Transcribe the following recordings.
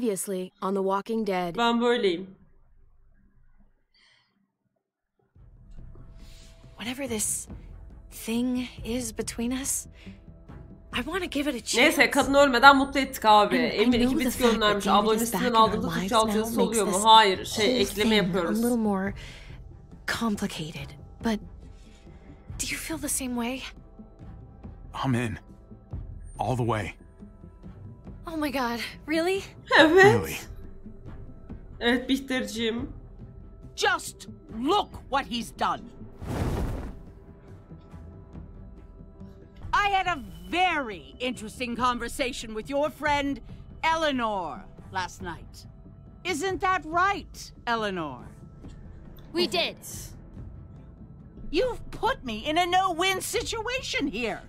Previously on The Walking Dead. Ben böyleyim. Whatever this thing is between us, I want to give it a chance. Neyse kadın ölmeden mutlu ettik abi. Emir iki bitki göndermiş. Ablanın üstünden lives suç makes oluyor mu? Hayır. Şey ekleme yapıyoruz. A little more complicated. But do you feel the same way? I'm in. All the way. Oh my god, really? Evet. Really. Uh, evet Bihter'ciğim. Just look what he's done. I had a very interesting conversation with your friend Eleanor last night. Isn't that right, Eleanor? We did. You've put me in a no win situation here.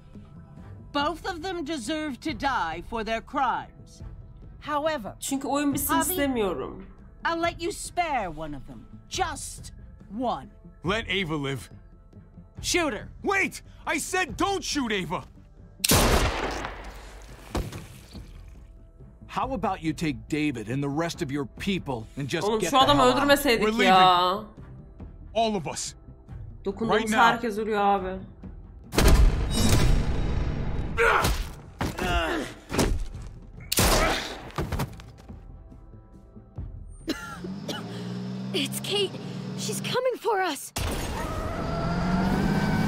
Both of them deserve to die for their crimes. However, Çünkü oyun bitsin istemiyorum. I'll let you spare one of them. Just one. Let Ava live. Shoot her. Wait! I said don't shoot Ava! How about you take David and the rest of your people and just Oğlum get şu adamı öldürmeseydik We're ya. All of us. Dokunduğumuz Right now. herkes ölüyor abi. It's Kate. She's coming for us.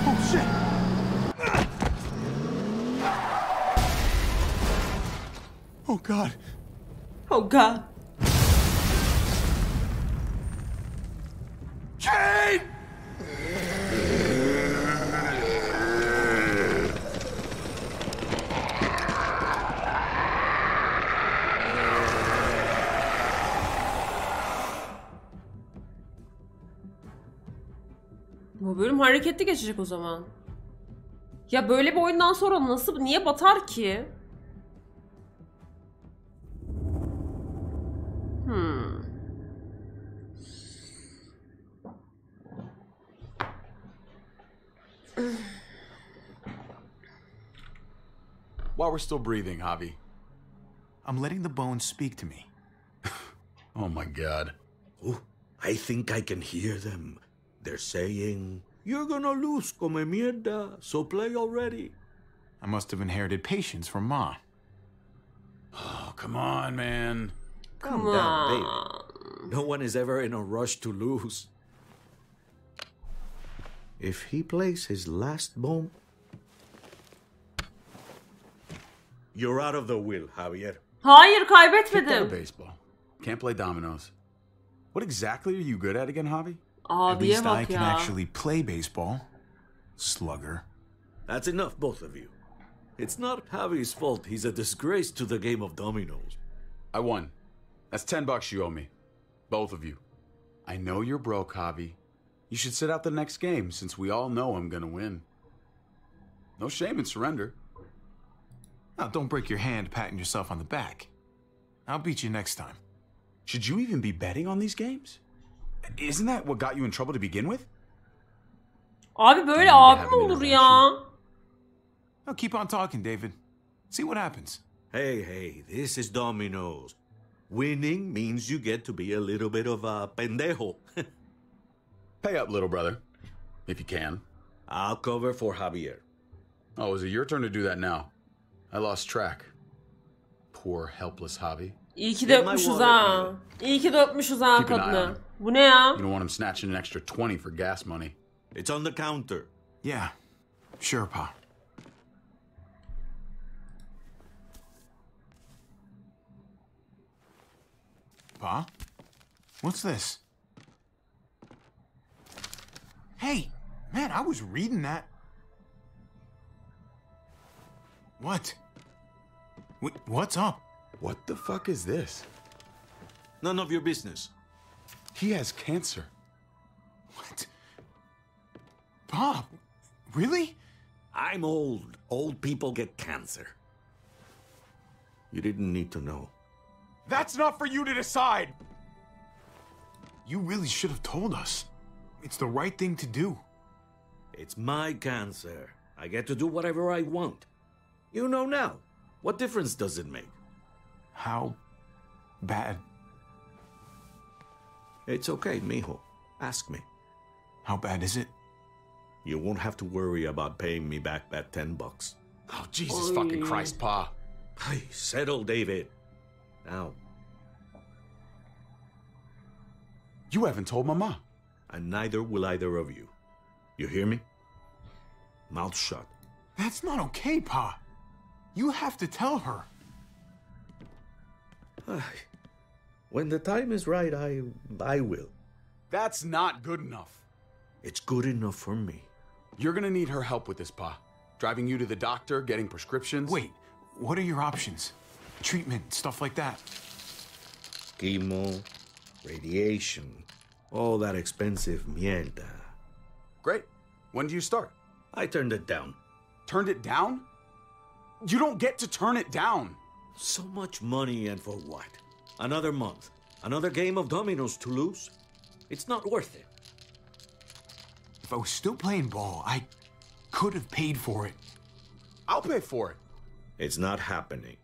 Oh shit! Oh god. Oh god. Kate! Bu bölüm hareketli geçecek o zaman. Ya böyle bir oyundan sonra nasıl, niye batar ki? Hmm. While we're still breathing, Javi. I'm letting the bones speak to me. Oh my god. Ooh, I think I can hear them. They're saying, You're gonna lose, come mierda, so play already. I must have inherited patience from Ma. Oh, come on, man. Calm down, baby. No one is ever in a rush to lose. If he plays his last bomb, you're out of the will, Javier. Hayır Kicked out of kaybetmedim. baseball. Can't play dominoes. What exactly are you good at again, Javi? At least I can actually play baseball. Slugger. That's enough, both of you. It's not Javi's fault he's a disgrace to the game of dominoes. I won. That's 10 bucks you owe me. Both of you. I know you're broke, Javi. You should sit out the next game since we all know I'm gonna win. No shame in surrender. Now, don't break your hand patting yourself on the back. I'll beat you next time. Should you even be betting on these games? Isn't that what got you in trouble to begin with? Abi böyle Need abi mi olur ya? Now, keep on talking, David. See what happens. Hey, hey, this is dominoes. Winning means you get to be a little bit of a pendejo. Pay up, little brother. If you can. I'll cover for Javier. Oh, is it your turn to do that now? I lost track. Poor, helpless Javi. İyi ki de Get my öpmüşüz ha. İyi ki de öpmüşüz ha Keep an eye on kadını. Him. Bu ne ya? You don't want him snatching an extra 20 for gas money. It's on the counter. Yeah. Sure, Pa. Pa? What's this? Hey, man, I was reading that. What? Wh- What's up? What the fuck is this? None of your business. He has cancer. What? Bob, really? I'm old. Old people get cancer. You didn't need to know. That's not for you to decide. You really should have told us. It's the right thing to do. It's my cancer. I get to do whatever I want. You know now. What difference does it make? How bad? It's okay, mijo. Ask me. How bad is it? You won't have to worry about paying me back that ten bucks. Oh, Jesus fucking Christ, Pa. Hey, settle, David. Now, You haven't told Mama. and neither will either of you. You hear me? Mouth shut. That's not okay, Pa. You have to tell her. When the time is right, I I will. That's not good enough. It's good enough for me. You're gonna need her help with this, Pa. Driving you to the doctor, getting prescriptions. Wait, what are your options? Treatment, stuff like that. Chemo, radiation, all that expensive mierda. Great. When do you start? I turned it down. Turned it down? You don't get to turn it down. So much money and for what? Another month. Another game of dominoes to lose? It's not worth it. If I was still playing ball, I could have paid for it. I'll pay for it. It's not happening.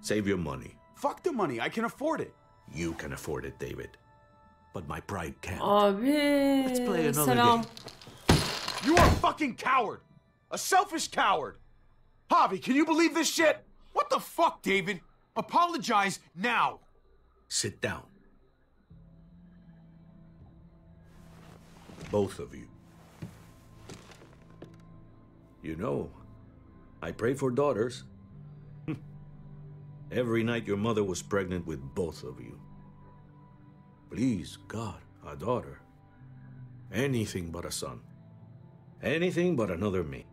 Save your money. Fuck the money. I can afford it. You can afford it, David. But my pride can't. Abi. Let's play another Selam. game. You are a fucking coward. A selfish coward. Javi, can you believe this shit? What the fuck, David? Apologize now. Sit down. Both of you. You know, I pray for daughters. Every night your mother was pregnant with both of you. Please, God, a daughter. Anything but a son. Anything but another me.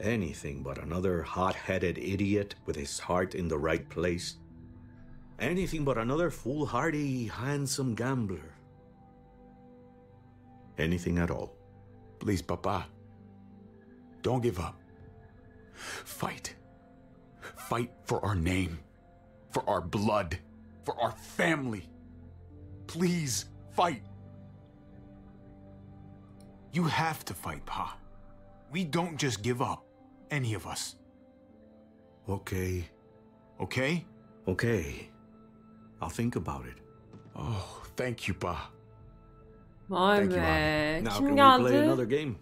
Anything but another hot headed idiot with his heart in the right place. Anything but another foolhardy, handsome gambler. Anything at all. Please, Papa. Don't give up. Fight. Fight for our name, for our blood, for our family. Please, fight. You have to fight, Pa. We don't just give up, any of us. Okay, Okay? okay. I'll think about it. Oh, thank you, Pa. Vay Thank you, be. abi. Now, Kim can we play geldi? another game?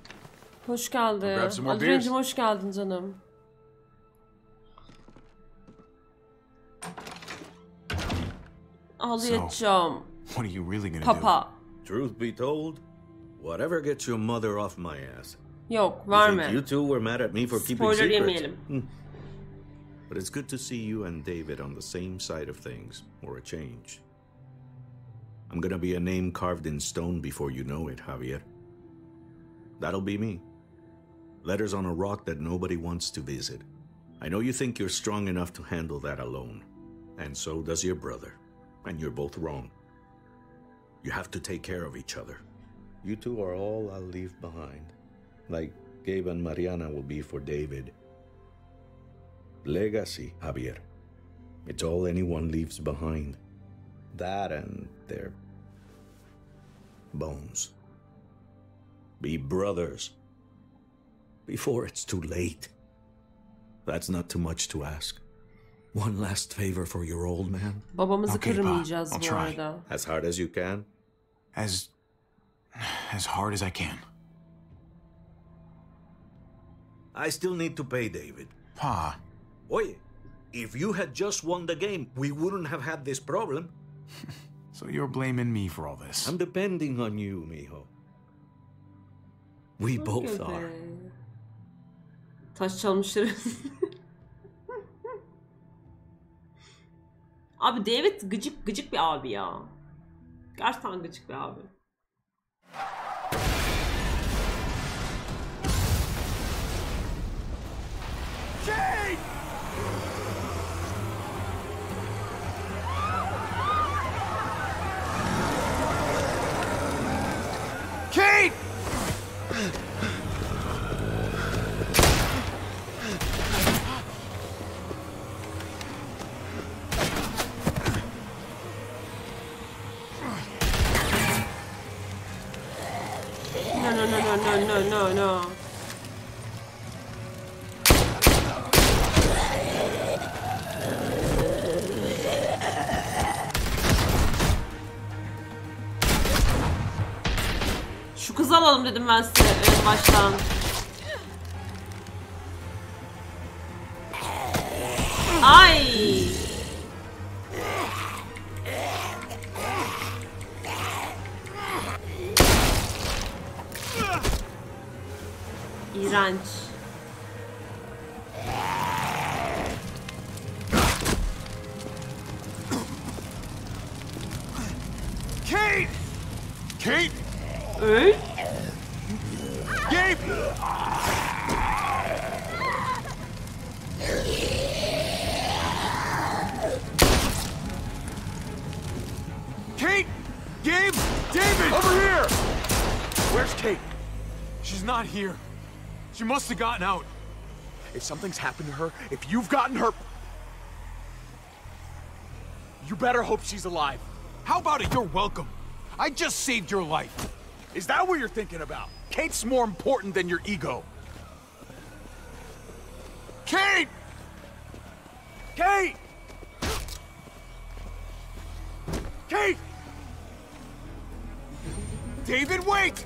Hoş geldi. grab some more Adrencim hoş geldin canım. Ağlayacağım. What are you really gonna do? Papa. Truth be told, whatever gets your mother off my ass. Yok think verme. you two were mad at me for keeping Spoiler secrets? yemeyelim. Hmm. But it's good to see you and David on the same side of things, or a change. I'm gonna be a name carved in stone before you know it, Javier. That'll be me. Letters on a rock that nobody wants to visit. I know you think you're strong enough to handle that alone, and so does your brother. And you're both wrong. You have to take care of each other. You two are all I'll leave behind, like Gabe and Mariana will be for David. Legacy, Javier. It's all anyone leaves behind. That and their bones. Be brothers. Before it's too late. That's not too much to ask. One last favor for your old man, Babamızı Okay, pa. kırmayacağız I'll bu try. arada. as hard as you can. As. as hard as I can. I still need to pay David. Pa, Oye, if you had just won the game, we wouldn't have had this problem. so you're blaming me for all this. I'm depending on you, mijo. We both are. Taş çalmışları. abi David gıcık gıcık bir abi ya. Gerçekten gıcık bir abi. Kate! No no no no no no no üniversite e, baştan must have gotten out. If something's happened to her, if you've gotten her... You better hope she's alive. How about it? You're welcome. I just saved your life. Is that what you're thinking about? Kate's more important than your ego. Kate! Kate! Kate! David, wait!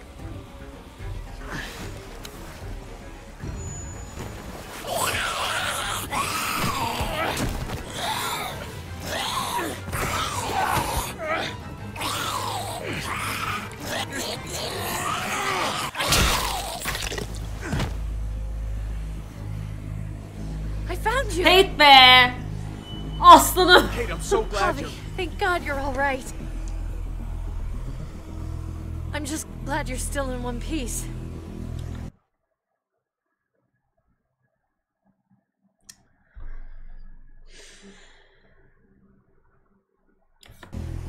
Thank God you're all right. I'm just glad you're still in one piece.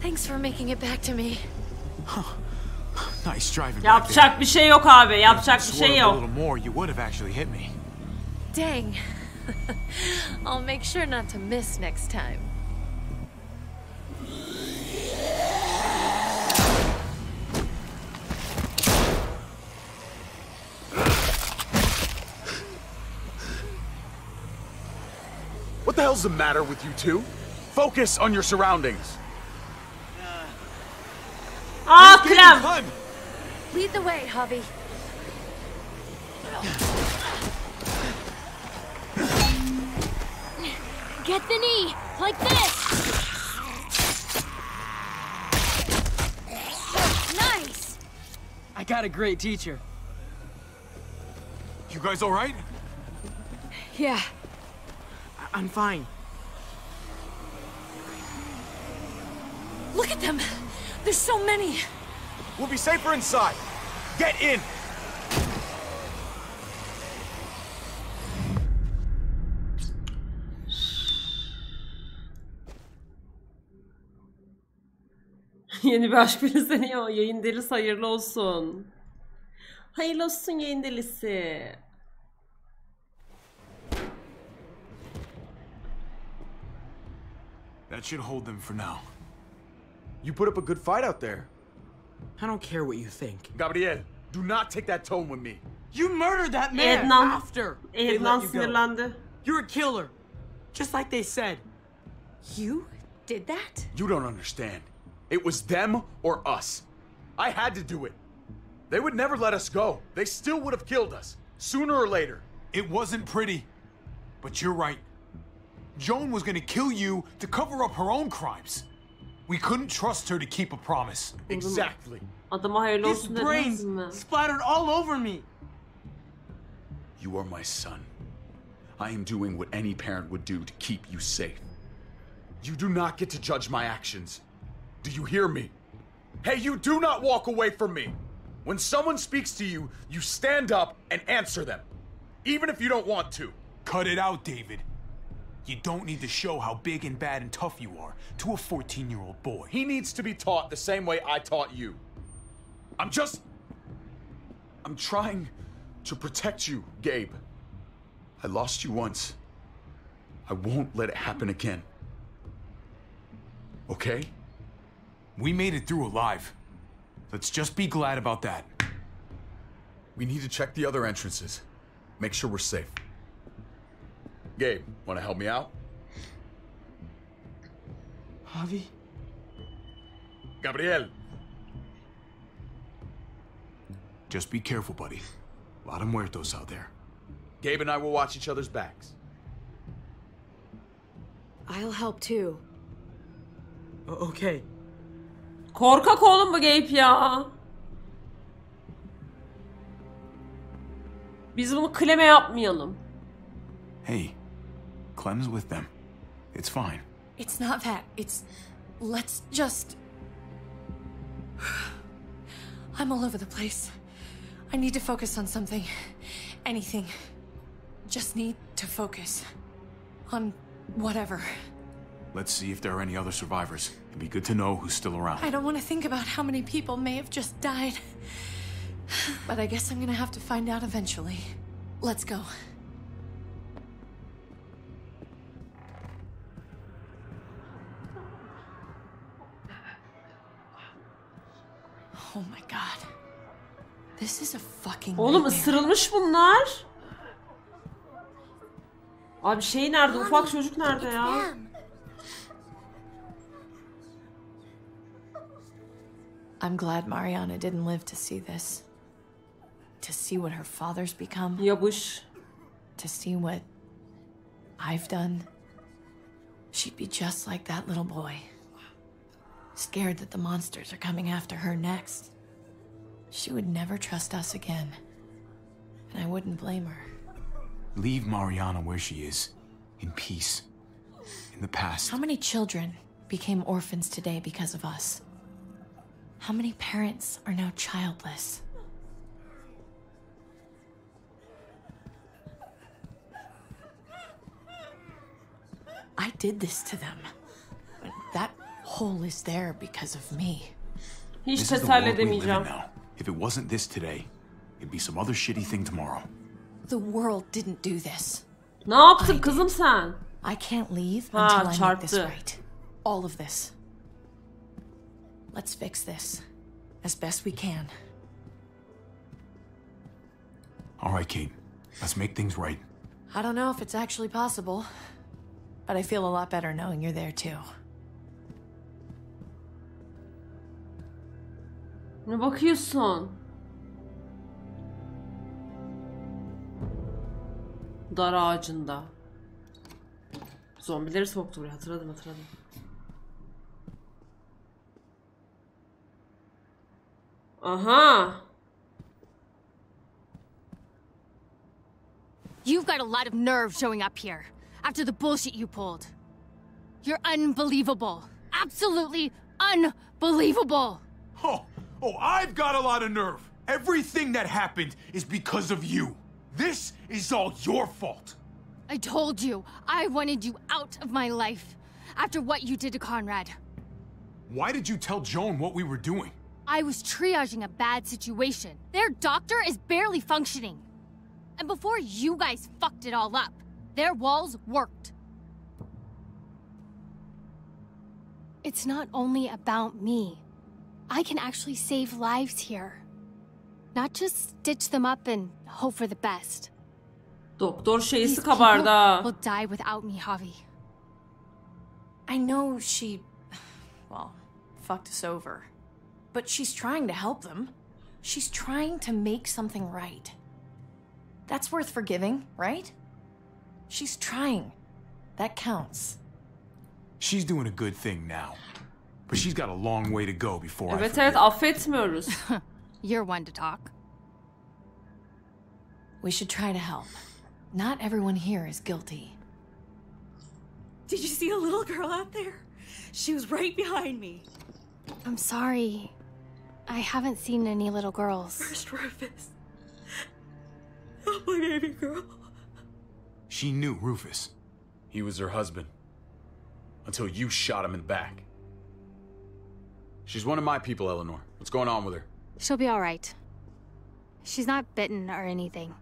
Thanks for making it back to me. Nice driving back there. Yapacak bir şey yok abi. Yapacak bir şey Swerved a little more, you would have actually hit me. Dang. I'll make sure not to miss next time. Hell's the matter with you two? Focus on your surroundings. Aa Gabe, krem. Lead the way, Javi. Get the knee, like this. Nice. I got a great teacher. You guys all right? Yeah. I- I'm fine. Look at them. There's so many. We'll be safer inside. Get in! Yeni bir aşk besleniyor. Yayın delisi hayırlı olsun. Hayırlı olsun yayın delisi. That should hold them for now. You put up a good fight out there. I don't care what you think. Gabriel, do not take that tone with me. You murdered that man Ednan. after they let you go. You're a killer, just like they said. You did that? You don't understand. It was them or us. I had to do it. They would never let us go. They still would have killed us, sooner or later. It wasn't pretty. But you're right. Joan was gonna kill you to cover up her own crimes. We couldn't trust her to keep a promise. Exactly. Adama hayırlı His olsun brains dediniz mi? splattered all over me. You are my son. I am doing what any parent would do to keep you safe. You do not get to judge my actions. Do you hear me? Hey, you do not walk away from me. When someone speaks to you, you stand up and answer them, even if you don't want to. Cut it out, David. You don't need to show how big and bad and tough you are to a 14 year old boy. He needs to be taught the same way I taught you. I'm just. I'm trying to protect you, Gabe. I lost you once. I won't let it happen again. Okay? We made it through alive. Let's just be glad about that. We need to check the other entrances. Make sure we're safe. Gabe, want to help me out? Javi, Gabriel. Just be careful, buddy. A lot of muertos out there. Gabe and I will watch each other's backs. I'll help too. Okay. Korkak oğlum bu Gabe ya. Biz bunu Clem'e yapmayalım. Hey, Clem's with them. It's fine. It's not that. It's. Let's just. I'm all over the place. I need to focus on something. Anything. Just need to focus. On whatever. Let's see if there are any other survivors. It'd be good to know who's still around. I don't want to think about how many people may have just died. But I guess I'm gonna have to find out eventually. Let's go. Oh my god. This is a fucking Oğlum nightmare. ısırılmış bunlar. Abi şey nerede? Ufak çocuk nerede ya? I'm glad Mariana didn't live to see this. To see what her father's become. Yabuş. To see what I've done. She'd be just like that little boy. Scared that the monsters are coming after her next. She would never trust us again. And I wouldn't blame her. Leave Mariana where she is. In peace. In the past. How many children became orphans today because of us? How many parents are now childless? I did this to them. But that hole is there because of me. Hiç This is the teselli world we live in edemeyeceğim. now. If it wasn't this today, it'd be some other shitty thing tomorrow. The world didn't do this. Ne yaptın kızım sen? I can't leave Ha, until I make this right. All of this. Let's fix this. As best we can. All right, Kate. Let's make things right. I don't know if it's actually possible, but I feel a lot better knowing you're there too. Ne bakıyorsun? Dar ağacında. Zombileri soktu buraya. Hatırladım hatırladım. Aha. You've got a lot of nerve showing up here after the bullshit you pulled. You're unbelievable. Absolutely unbelievable. Oh, oh, I've got a lot of nerve. Everything that happened is because of you. This is all your fault. I told you, I wanted you out of my life after what you did to Conrad. Why did you tell Joan what we were doing? I was triaging a bad situation. Their doctor is barely functioning. And before you guys fucked it all up, their walls worked. It's not only about me. I can actually save lives here. Not just stitch them up and hope for the best. Doktor These şeysi people kabardı ha. will die without me, Javi. I know she. well, fucked us over. But she's trying to help them. She's trying to make something right. That's worth forgiving, right? She's trying. That counts. She's doing a good thing now. But she's got a long way to go before I Evet forget. evet affetmiyoruz. You're one to talk. We should try to help. Not everyone here is guilty. Did you see a little girl out there? She was right behind me. I'm sorry. I haven't seen any little girls. First Rufus. Oh, my baby girl. She knew Rufus. He was her husband. Until you shot him in the back. She's one of my people, Eleanor. What's going on with her? She'll be alright. She's not bitten or anything.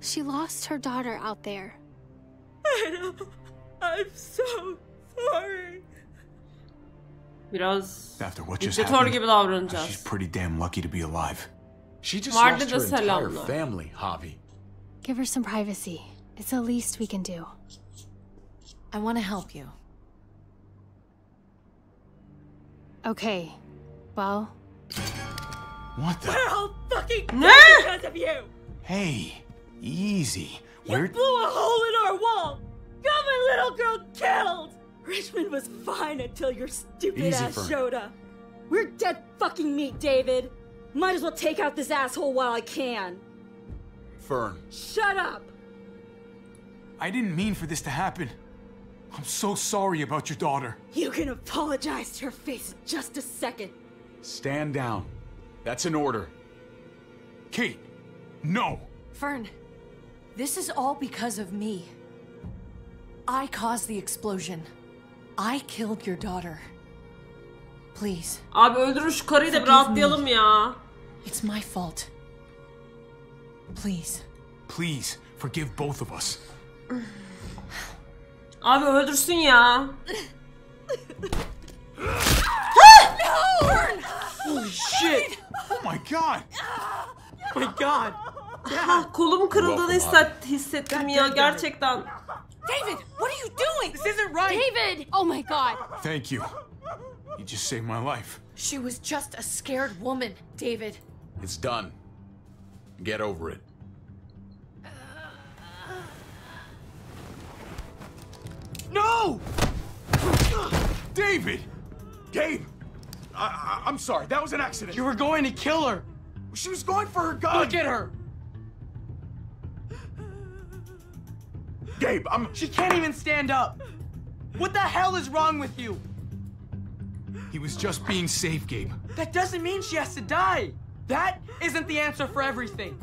She lost her daughter out there. I know. I'm so sorry. Biraz After what just diktatör happened, gibi she's pretty damn lucky to be alive. She just Vardı lost da her entire selamlar. family, Javi. Give her some privacy. It's the least we can do. I want to help you. Okay. Well, What the? We're all fucking Ne? dead because of you. Hey, easy. You Where? blew a hole in our wall. Got my little girl killed. Richmond was fine until your stupid Easy, ass Fern. showed up. We're dead fucking meat, David. Might as well take out this asshole while I can. Fern. Shut up. I didn't mean for this to happen. I'm so sorry about your daughter. You can apologize to her face in just a second. Stand down. That's an order. Kate, no. Fern, this is all because of me. I caused the explosion. I killed your daughter. Please, Abi öldürün şu karıyı da bir Forgive rahatlayalım ya. it's my fault. Please. Please, forgive both of us. Abi öldürsün ya. Holy shit! Oh my god! Oh my god! Ha, kolum kırıldığını hisset, hissettim ya gerçekten. David, what are you doing? This isn't right! David! Oh my god. Thank you. You just saved my life. She was just a scared woman, David. It's done. Get over it. No! David! Gabe! I, I'm sorry, that was an accident. You were going to kill her! She was going for her gun. Look at her! Gabe, I'm. She can't even stand up! What the hell is wrong with you? He was just being safe, Gabe. That doesn't mean she has to die! That isn't the answer for everything!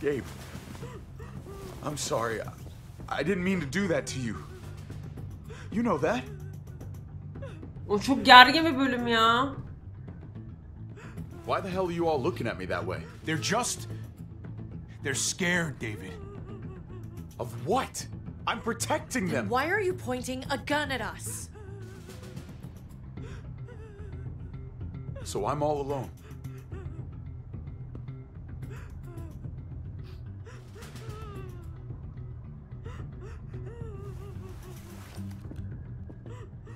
Gabe. I'm sorry. I, I didn't mean to do that to you. You know that. O çok gergin bir bölüm ya. Why the hell are you all looking at me that way? They're just. They're scared, David. Of what? I'm protecting them. Why are you pointing a gun at us? So I'm all alone.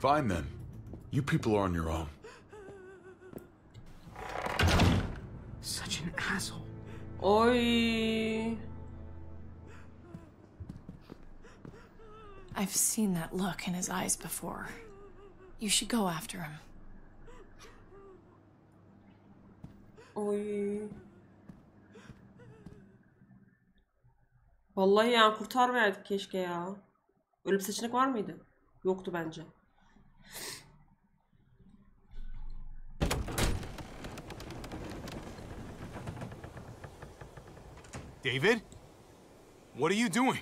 Fine then. You people are on your own. Such an asshole. Oy. I've seen that look in his eyes before. You should go after him. Oy. Vallahi ya kurtarmayaydık keşke ya. Öyle bir seçenek var mıydı? Yoktu bence. David? What are you doing?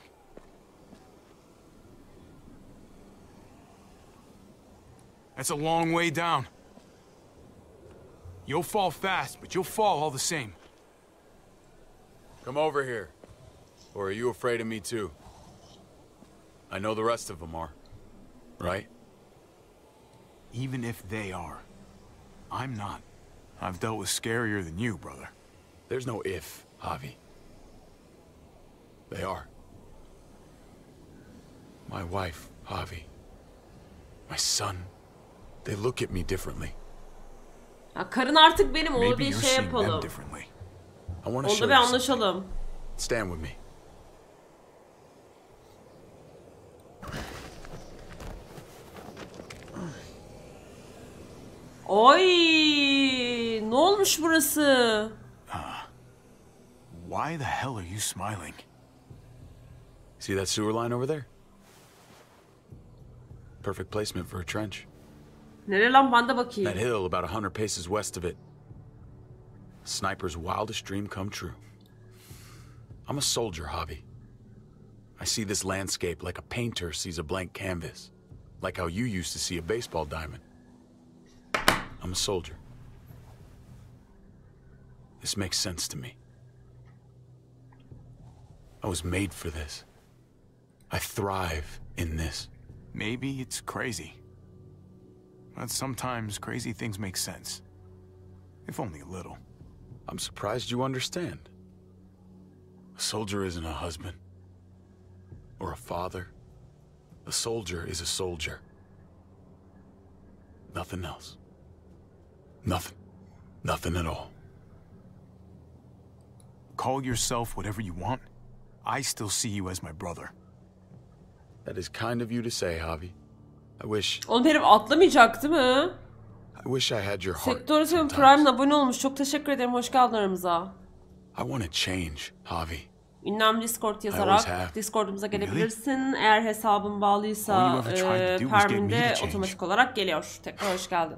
That's a long way down. You'll fall fast, but you'll fall all the same. Come over here. Or are you afraid of me too? I know the rest of them are. Right? Even if they are. I'm not. I've dealt with scarier than you, brother. There's no if, Javi. They are. My wife, Javi. My son. They look at me differently. Ya karın artık benim Maybe bir you're şey seeing them yapalım. differently. I want to show Onda bir you something. anlaşalım. Stand with me. Oy! Ne olmuş burası? Ah, why the hell are you smiling? See that sewer line over there? Perfect placement for a trench. Nere lan ben de bakayım. That hill about a hundred paces west of it. Sniper's wildest dream come true. I'm a soldier, Javi. I see this landscape like a painter sees a blank canvas. Like how you used to see a baseball diamond. I'm a soldier. This makes sense to me. I was made for this. I thrive in this. Maybe it's crazy. But sometimes crazy things make sense. If only a little. I'm surprised you understand. A soldier isn't a husband or a father. A soldier is a soldier. Nothing else. Nothing. Nothing at all. Call yourself whatever you want. I still see you as my brother. That is kind of you to say, Javi. I wish Oğlum herif atlamayacak değil mi? I wish I had your heart. Sektör Seven. Prime'le abone olmuş. Çok teşekkür ederim. Hoş geldin aramıza. I want to change, Javi. Ünlem Discord yazarak. Discord'umuza gelebilirsin. Eğer hesabın bağlıysa e, Permin'de otomatik olarak geliyor. Tekrar hoş geldin.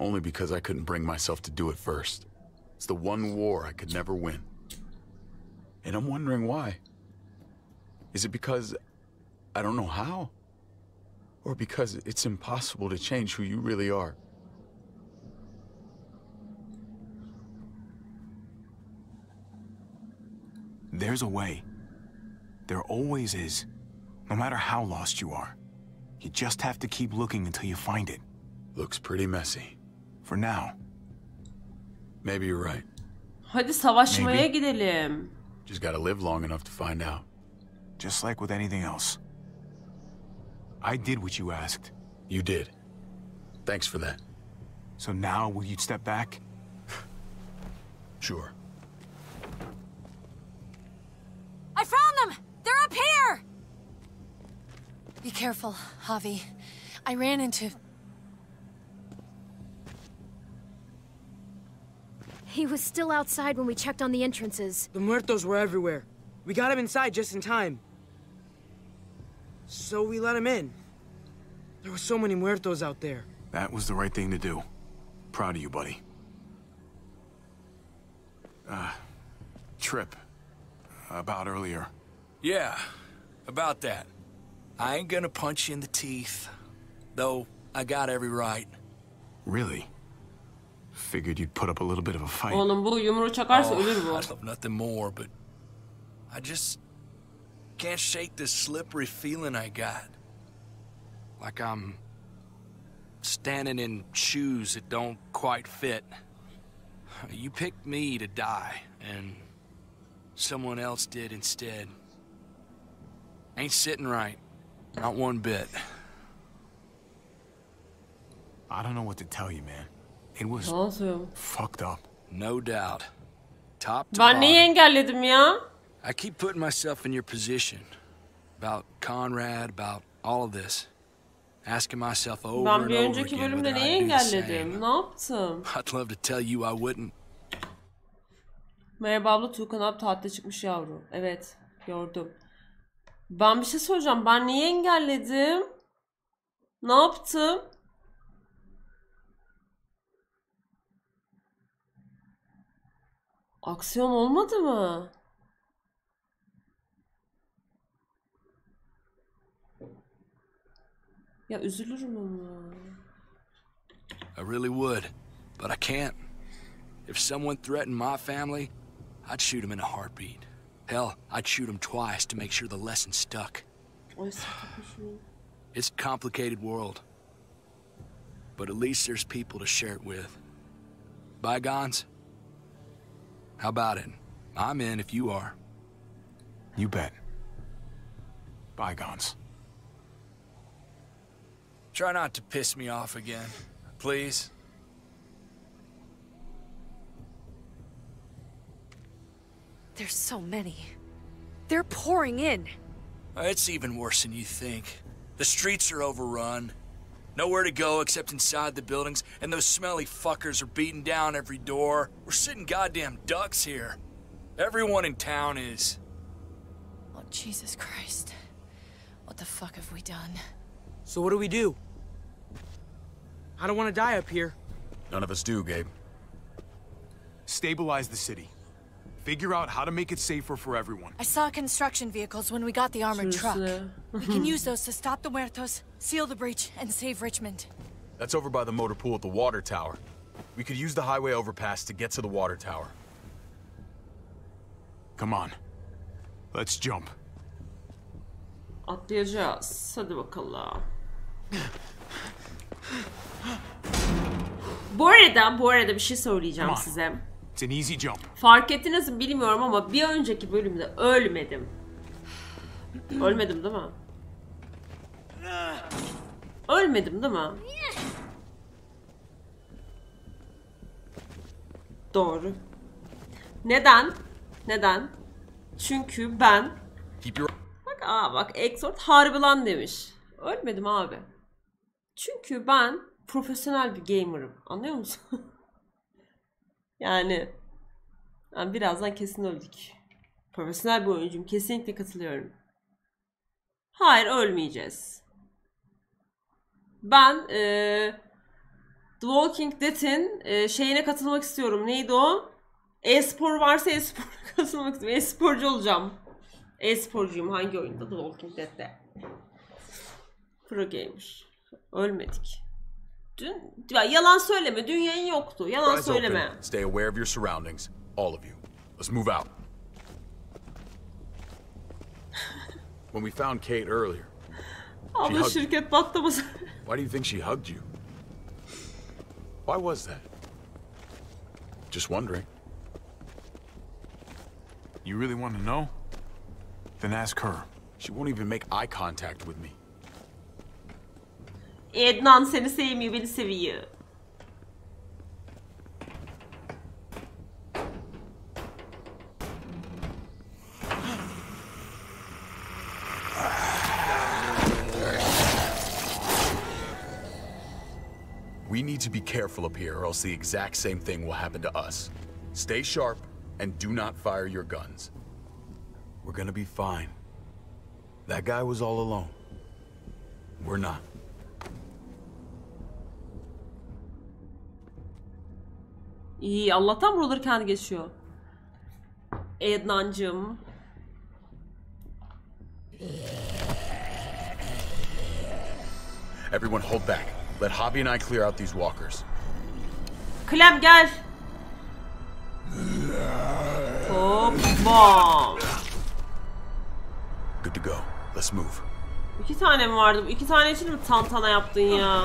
Only because I couldn't bring myself to do it first. It's the one war I could never win. And I'm wondering why. Is it because I don't know how? Or because it's impossible to change who you really are? There's a way. There always is. No matter how lost you are. You just have to keep looking until you find it. Looks pretty messy. For now. Maybe you're right. Hadi savaşmaya Maybe. gidelim. Just gotta live long enough to find out. Just like with anything else. I did what you asked. You did. Thanks for that. So now, will you step back? Sure. I found them! They're up here! Be careful, Javi. I ran into. He was still outside when we checked on the entrances. The muertos were everywhere. We got him inside just in time. So we let him in. There were so many muertos out there. That was the right thing to do. Proud of you, buddy. Uh, Tripp. About earlier. Yeah, about that. I ain't gonna punch you in the teeth. Though, I got every right. Really? Figured you'd put up a little bit of a fight. Oğlum bu yumruğu çakarsa Oh, ölür bu. I'd love nothing more, but I just can't shake this slippery feeling I got. Like I'm standing in shoes that don't quite fit. You picked me to die, and someone else did instead. Ain't sitting right. Not one bit. I don't know what to tell you, man. It was fucked up. No doubt. Top to Ben neyi engelledim ya? I keep putting myself in your position. About Conrad, about all of this. Asking myself over Ben and bir over önceki again bölümde whether same. engelledim? Ne yaptım? I'd love to tell you I wouldn't. Merhaba abla Tuğkan abi tatile çıkmış yavru. Evet gördüm. Ben bir şey soracağım. Ben neyi engelledim? Ne yaptım? Aksiyon olmadı mı? Ya üzülürüm ama. I really would, but I can't. If someone threatened my family, I'd shoot him in a heartbeat. Hell, I'd shoot him twice to make sure the lesson stuck. It's a complicated world. But at least there's people to share it with. Bygones? How about it? I'm in if you are. You bet. Bygones. Try not to piss me off again, please. There's so many. They're pouring in. It's even worse than you think. The streets are overrun. Nowhere to go except inside the buildings, and those smelly fuckers are beating down every door. We're sitting goddamn ducks here. Everyone in town is. Oh, Jesus Christ. What the fuck have we done? So what do we do? I don't want to die up here. None of us do, Gabe. Stabilize the city. Figure out how to make it safer for everyone. I saw construction vehicles when we got the armored truck. Uh, we can use those to stop the muertos, seal the breach, and save Richmond. That's over by the motor pool at the water tower. We could use the highway overpass to get to the water tower. Come on. Let's jump. Atlayacağız. Hadi bakalım. Bu arada, bu arada bir şey söyleyeceğim Come on. size. It's an easy jump. Fark ettiniz mi bilmiyorum ama bir önceki bölümde ölmedim. Ölmedim değil mi? Ölmedim değil mi? Doğru. Neden? Neden? Çünkü ben Bak aa bak Exort harbi lan demiş. Ölmedim abi. Çünkü ben profesyonel bir gamer'ım. Anlıyor musun? yani, yani birazdan kesin öldük. Profesyonel bir oyuncuyum. Kesinlikle katılıyorum. Hayır ölmeyeceğiz. Ben eee The Walking Dead'in eee, şeyine katılmak istiyorum. Neydi o? E-spor varsa e-spora katılmak istiyorum. E-sporcu olacağım. E-sporcuyum hangi oyunda? The Walking Dead'de. Pro gamer. Ölmedik. Dün ya yalan söyleme. Dün yayın yoktu. Yalan eyes söyleme. open. Stay aware of your surroundings. All of you. Let's move out. when we found Kate earlier, Abla şirket mı? Why do you think she hugged you? Why was that? Just wondering. You really want to know? Then ask her. She won't even make eye contact with me. Ednan seni sevmiyor, beni seviyor. Need to be careful up here, or else the exact same thing will happen to us. Stay sharp and do not fire your guns. We're gonna be fine. That guy was all alone. We're not. İyi Allah'tan buraları kendi geçiyor. Ednancığım. Everyone hold back. Let Hobby and I clear out these walkers. Clem gel. Hop oh, bam. Good to go. Let's move. İki tane mi vardı? İki tane için mi tantana yaptın ya?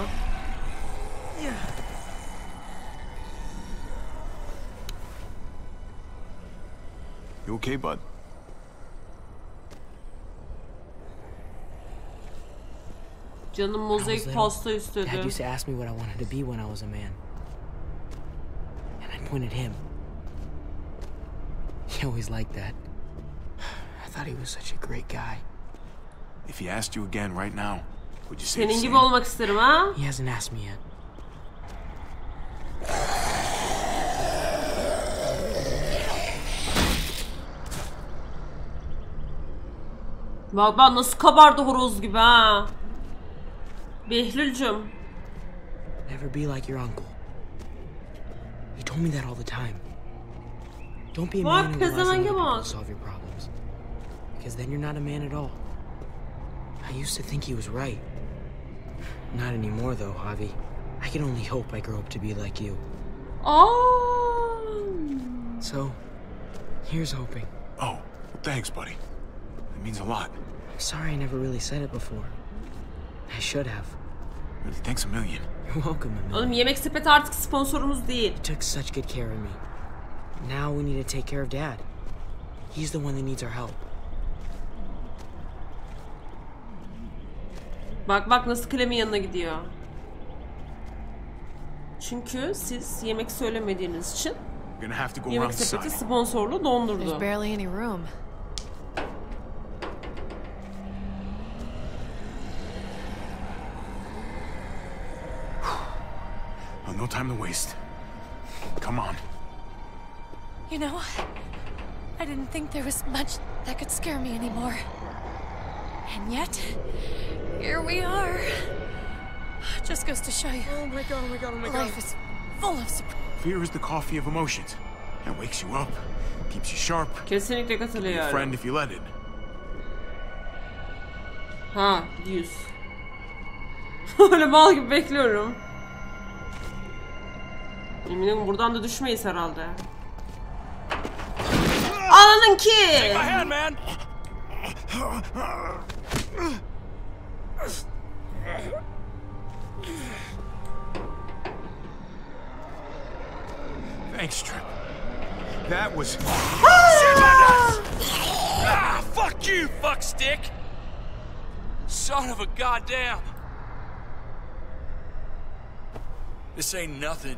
You okay, bud? Canım I mozaik pasta Dad istedi. used to ask me what I wanted to be when I was a man. And I'd point at him. He always liked that. I thought he was such a great guy. If he asked you again right now, would you say Senin gibi olmak isterim ha. He hasn't asked me yet. Bak bak nasıl kabardı horoz gibi ha. Behlül'cüm. Never be like your uncle. He told me that all the time. Don't be a Bak, man and rely on people to solve your problems. Because then you're not a man at all. I used to think he was right. Not anymore, though, Javi. I can only hope I grow up to be like you. Oh. So, here's hoping. Oh, thanks, buddy. It means a lot. I'm sorry I never really said it before. I should have. Really, thanks a million. You're welcome, Emil. Oğlum yemek sepeti artık sponsorumuz değil. You took such good care of me. Now we need to take care of Dad. He's the one that needs our help. Bak bak nasıl Clem'in yanına gidiyor. Çünkü siz yemek söylemediğiniz için yemek sepeti sponsorlu There's dondurdu. barely any room. Know, I didn't think there was much that could scare me anymore. And yet, here we are. Just goes to show you. Oh my god, oh my god, oh my god. Life is full of surprises. Fear is the coffee of emotions. It wakes you up, keeps you sharp, Kesinlikle be a katılıyorum. friend if you let it. Ha gidiyoruz. Öyle mal gibi bekliyorum. Eminim buradan da düşmeyiz herhalde. Ananın ki. Take my hand, man. Thanks, Tripp. That was. Ah, fuck you, fuckstick. Son of a goddamn. This ain't nothing.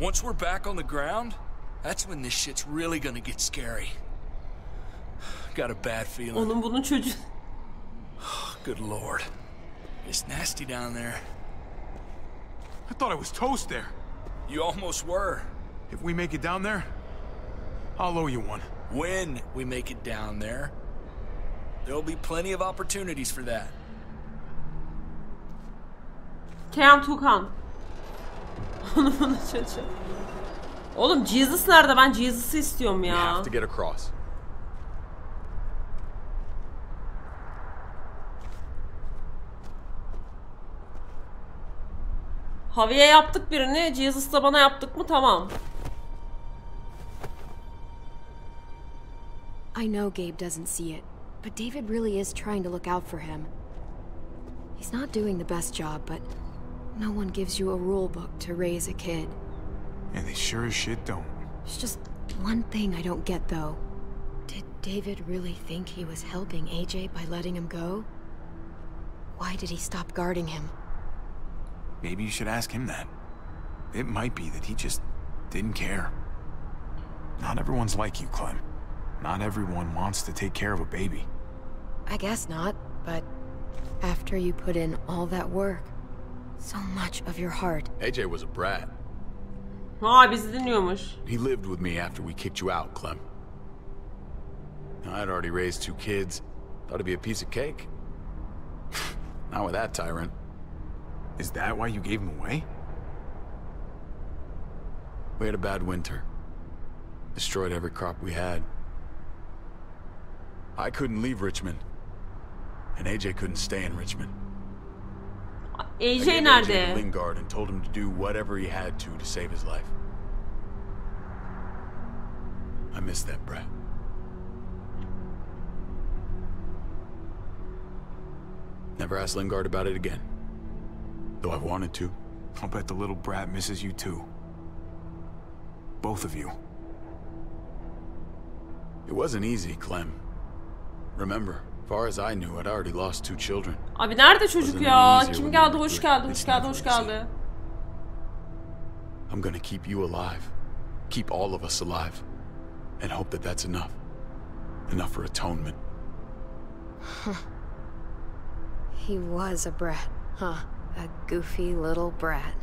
Once we're back on the ground, that's when this shit's really gonna get scary. Got a bad feeling. Onun bunun çocuğu. Good lord. It's nasty down there. I thought I was toast there. You almost were. If we make it down there, I'll owe you one. When we make it down there, there'll be plenty of opportunities for that. Kerem Tukan. Onun bunun çocuğu. Oğlum Jesus nerede? Ben Jesus'ı istiyorum We ya. have to get across. Javi'ye yaptık birini. Jesus da bana yaptık mı? Tamam. I know Gabe doesn't see it, but David really is trying to look out for him. He's not doing the best job, but no one gives you a rule book to raise a kid. And they sure as shit don't. It's just one thing I don't get, though. Did David really think he was helping AJ by letting him go? Why did he stop guarding him? Maybe you should ask him that. It might be that he just didn't care. Not everyone's like you, Clem. Not everyone wants to take care of a baby. I guess not, but after you put in all that work, so much of your heart, AJ was a brat. Ha bizi dinliyormuş. He lived with me after we kicked you out, Clem. I'd already raised two kids. Thought it'd be a piece of cake. Not with that tyrant. Is that why you gave him away? We had a bad winter. Destroyed every crop we had. I couldn't leave Richmond. And AJ couldn't stay in Richmond. I AJ gave AJ nerede? Lingard and told him to do whatever he had to to save his life. I miss that brat. Never asked Lingard about it again. Though I wanted to. I'll bet the little brat misses you too. Both of you. It wasn't easy, Clem. Remember, far as I knew, I'd already lost two children. Abi nerede çocuk Wasn't ya? any easier Kim when geldi? Hoş geldi, hoş geldi, hoş geldi. I'm gonna keep you alive. Keep all of us alive. And hope that that's enough. Enough for atonement. he was a brat, huh? A goofy little brat.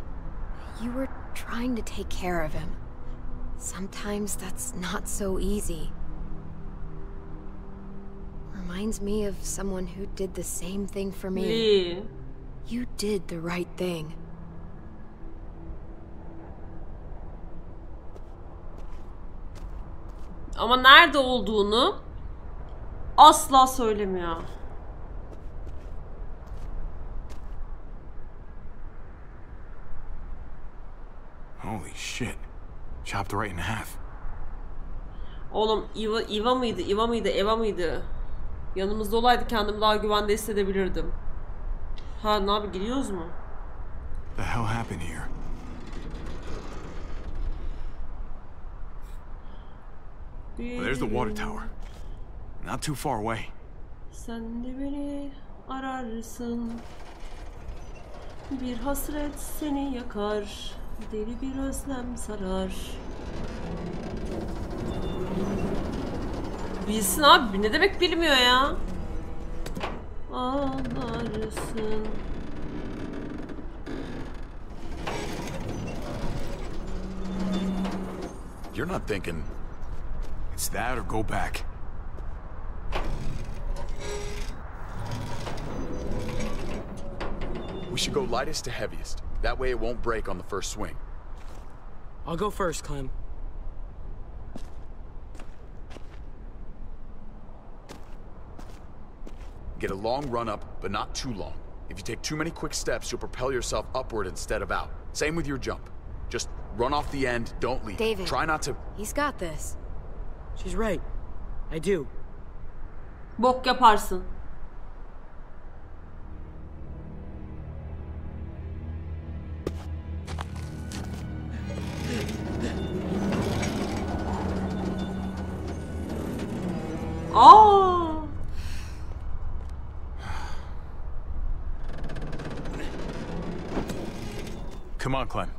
You were trying to take care of him. Sometimes that's not so easy. Reminds me of someone who did the same thing for me. Lee. You did the right thing. Ama nerede olduğunu asla söylemiyor. Holy shit. Chopped right in half. Oğlum Eva, Eva mıydı? Eva mıydı? Eva mıydı? Yanımızda olaydı kendimi daha güvende hissedebilirdim. Ha ne abi gidiyoruz mu? The hell happened here? Well, there's the water tower. Not too far away. Sen de beni ararsın. Bir hasret seni yakar. Deli bir özlem sarar. Bilsin abi ne demek bilmiyor ya. Ağlarsın. You're not thinking. It's that or go back. We should go lightest to heaviest. That way it won't break on the first swing. I'll go first, Clem. Get a long run up, but not too long. If you take too many quick steps, you'll propel yourself upward instead of out. Same with your jump. Just run off the end, don't leave. David. Try not to. He's got this. She's right. I do. Bok yaparsın. Aa! Come on, Clem.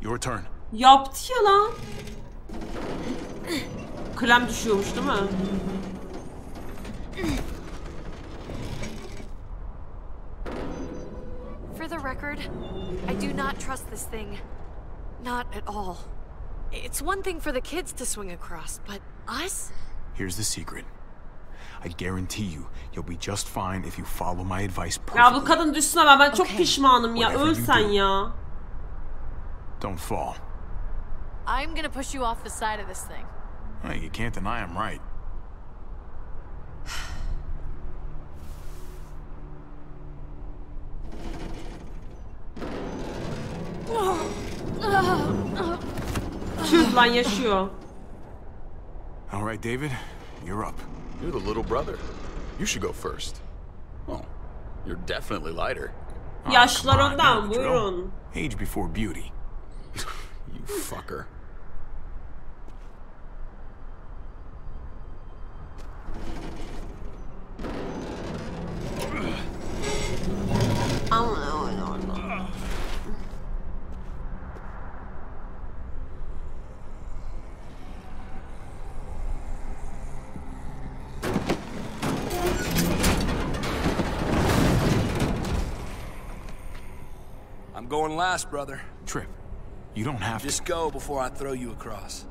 Your turn. Yaptı ya lan. Klem düşüyormuş değil mi? For the record, I do not trust this thing. Not at all. It's one thing for the kids to swing across, but us? Here's the secret. I guarantee you, you'll be just fine if you follow my advice Ya bu perfectly. kadın düşsün ama ben çok pişmanım ya. Whatever Öl sen do. ya. Don't fall. I'm gonna push you off the side of this thing. Hey, you can't deny I'm right. Tüh lan yaşıyor. All right, David, you're up. You're the little brother. You should go first. Well, you're definitely lighter. Yaşlar ondan buyurun. Age before beauty. You fucker. I'm going last, brother. Tripp, you don't have Just go before I throw you across.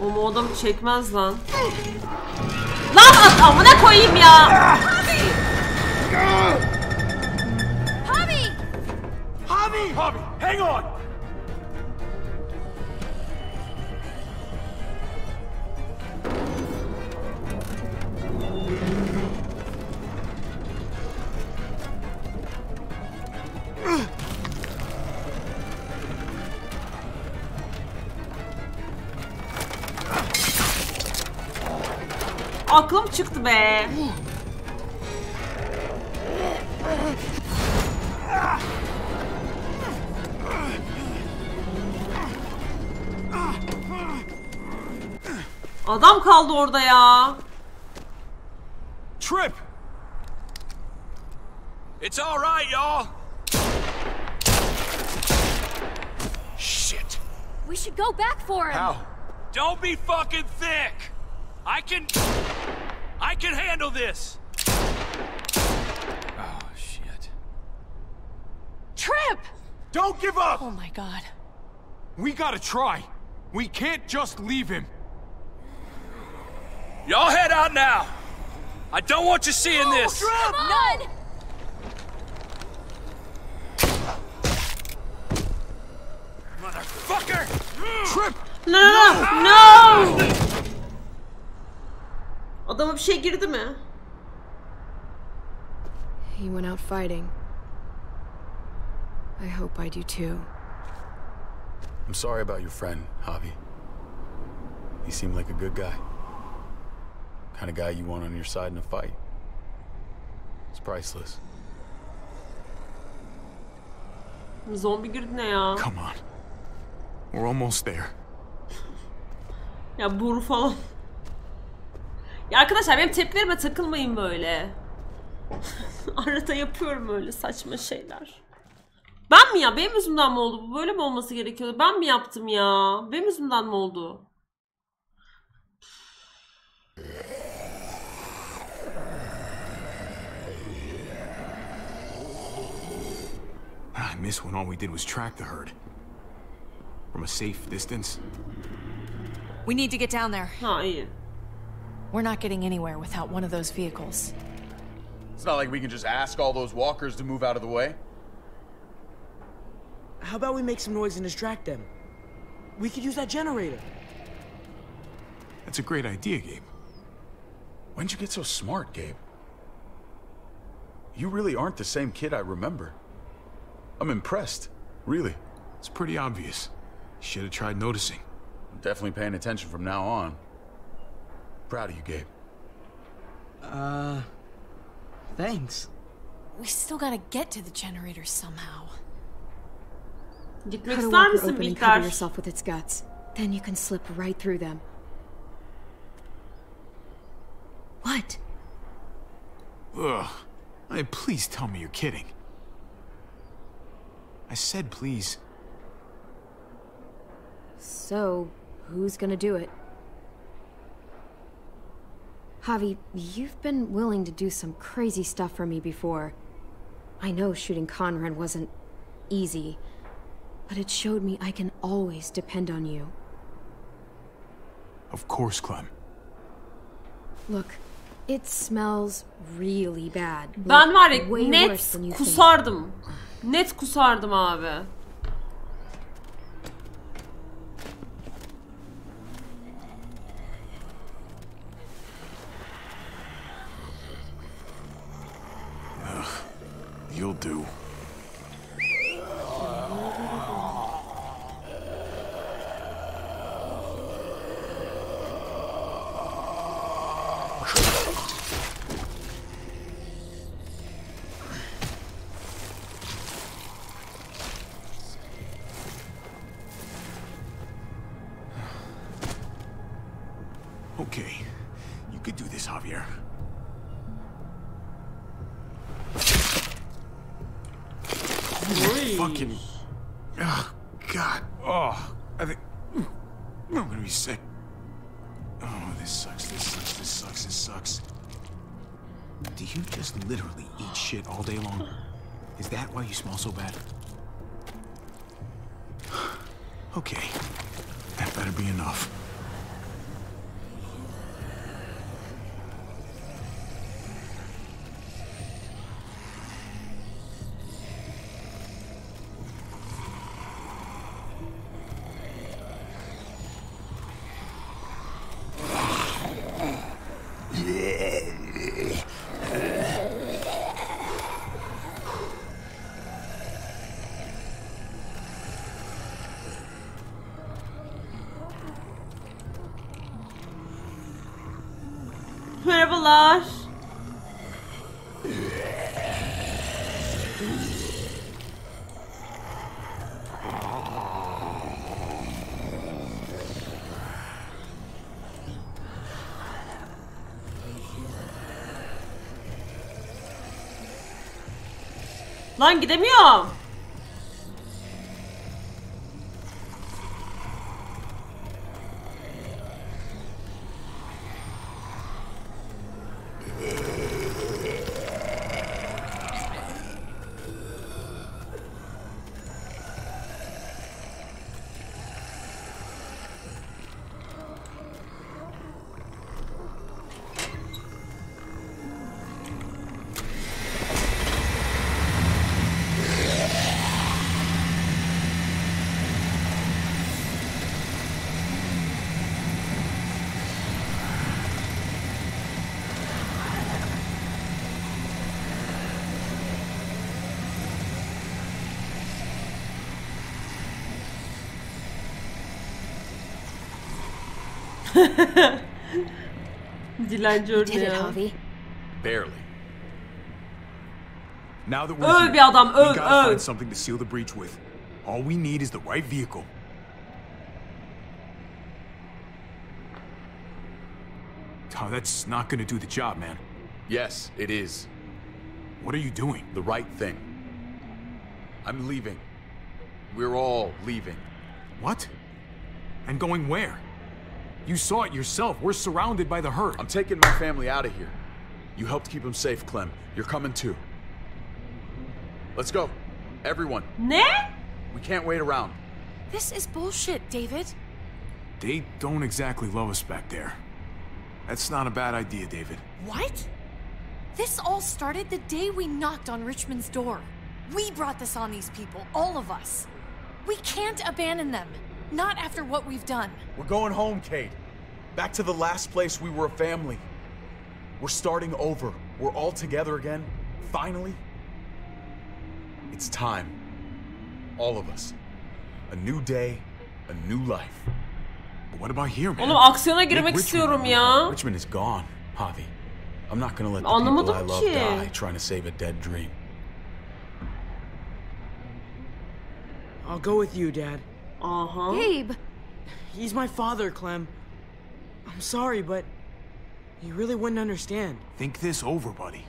Oğlum o adam çekmez lan. Lan at amına koyayım ya. Hobby! Javi! Javi, hang on! Çıktı be. Adam kaldı orada ya. Tripp! It's all right, y'all. Shit. We should go back for him. Don't be fucking thick. I can. I can handle this. Oh, shit. Tripp! Don't give up! Oh my god. We gotta try. We can't just leave him. Y'all head out now. I don't want you seeing this. Come on! Motherfucker! Mm. Tripp! No, no, no! Adama bir şey girdi mi? He went out fighting. I hope I do too. I'm sorry about your friend, Javi. He seemed like a good guy. Kind of guy you want on your side in a fight. It's priceless. Zombi girdi ne ya? Come on. We're almost there. Ya boru falan. Ya arkadaşlar benim tepkilerime takılmayın böyle. Arada yapıyorum öyle saçma şeyler. Ben mi ya? Benim yüzümden mi oldu bu? Böyle mi olması gerekiyordu? Ben mi yaptım ya? Benim yüzümden mi oldu? I miss when all we did was track the herd. From a safe distance. We need to get down there. Ha iyi. We're not getting anywhere without one of those vehicles. It's not like we can just ask all those walkers to move out of the way. How about we make some noise and distract them? We could use that generator. That's a great idea, Gabe. When'd you get so smart, Gabe? You really aren't the same kid I remember. I'm impressed, really. It's pretty obvious. Should have tried noticing. I'm definitely paying attention from now on. Proud of you, Gabe. Uh. Thanks. We still gotta get to the generator somehow. You Cut a ister walker open and cover yourself with its guts. Then you can slip right through them. What? Ugh. Hey, please tell me you're kidding. I said please. So, who's gonna do it? Javi, you've been willing to do some crazy stuff for me before. I know shooting Conrad wasn't easy, but it showed me I can always depend on you. Of course, Clem. Look, it smells really bad. Ben like, var ya way net worse than you think. kusardım. Net kusardım abi. You'll do. Lan gidemiyorum. Dilenci Did örneği it, ya. Javi? Barely. Now that we're Öl here, bir adam, we gotta öl. find something to seal the breach with. All we need is the right vehicle. Oh, that's not gonna do the job, man. Yes, it is. What are you doing? The right thing. I'm leaving. We're all leaving. What? And going where? You saw it yourself. We're surrounded by the herd. I'm taking my family out of here. You helped keep them safe, Clem. You're coming too. Let's go. Everyone. Ne? We can't wait around. This is bullshit, David. They don't exactly love us back there. That's not a bad idea, David. What? This all started the day we knocked on Richmond's door. We brought this on these people, all of us. We can't abandon them. Not after what we've done. We're going home, Kate. Back to the last place we were a family. We're starting over. We're all together again. Finally. It's time. All of us. A new day, a new life. But what about here, man? Oğlum aksiyona Make girmek Richmond istiyorum move. ya. Richmond is gone, Javi. I'm not gonna let the Anlamadım people I love ki. die trying to save a dead dream. I'll go with you, Dad. Uh-huh. Gabe! He's my father, Clem. I'm sorry, but you really wouldn't understand. Think this over, buddy.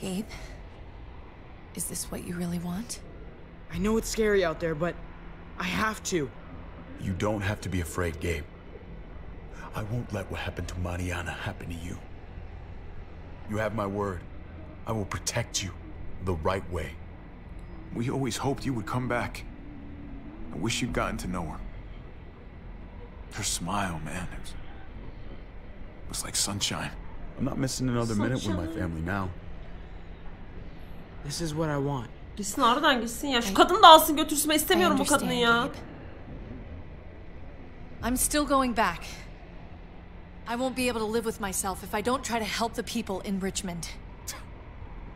Gabe? Is this what you really want? I know it's scary out there, but I have to. You don't have to be afraid, Gabe. I won't let what happened to Mariana happen to you. You have my word. I will protect you the right way. We always hoped you would come back. I wish you'd gotten to know her. Her smile, man, it was, it was like sunshine. I'm not missing another minute with my family now. This is what I want. Gitsin aradan gitsin ya. Şu kadını da alsın götürsün. Ben istemiyorum bu kadını ya. I'm still going back. I won't be able to live with myself if I don't try to help the people in Richmond.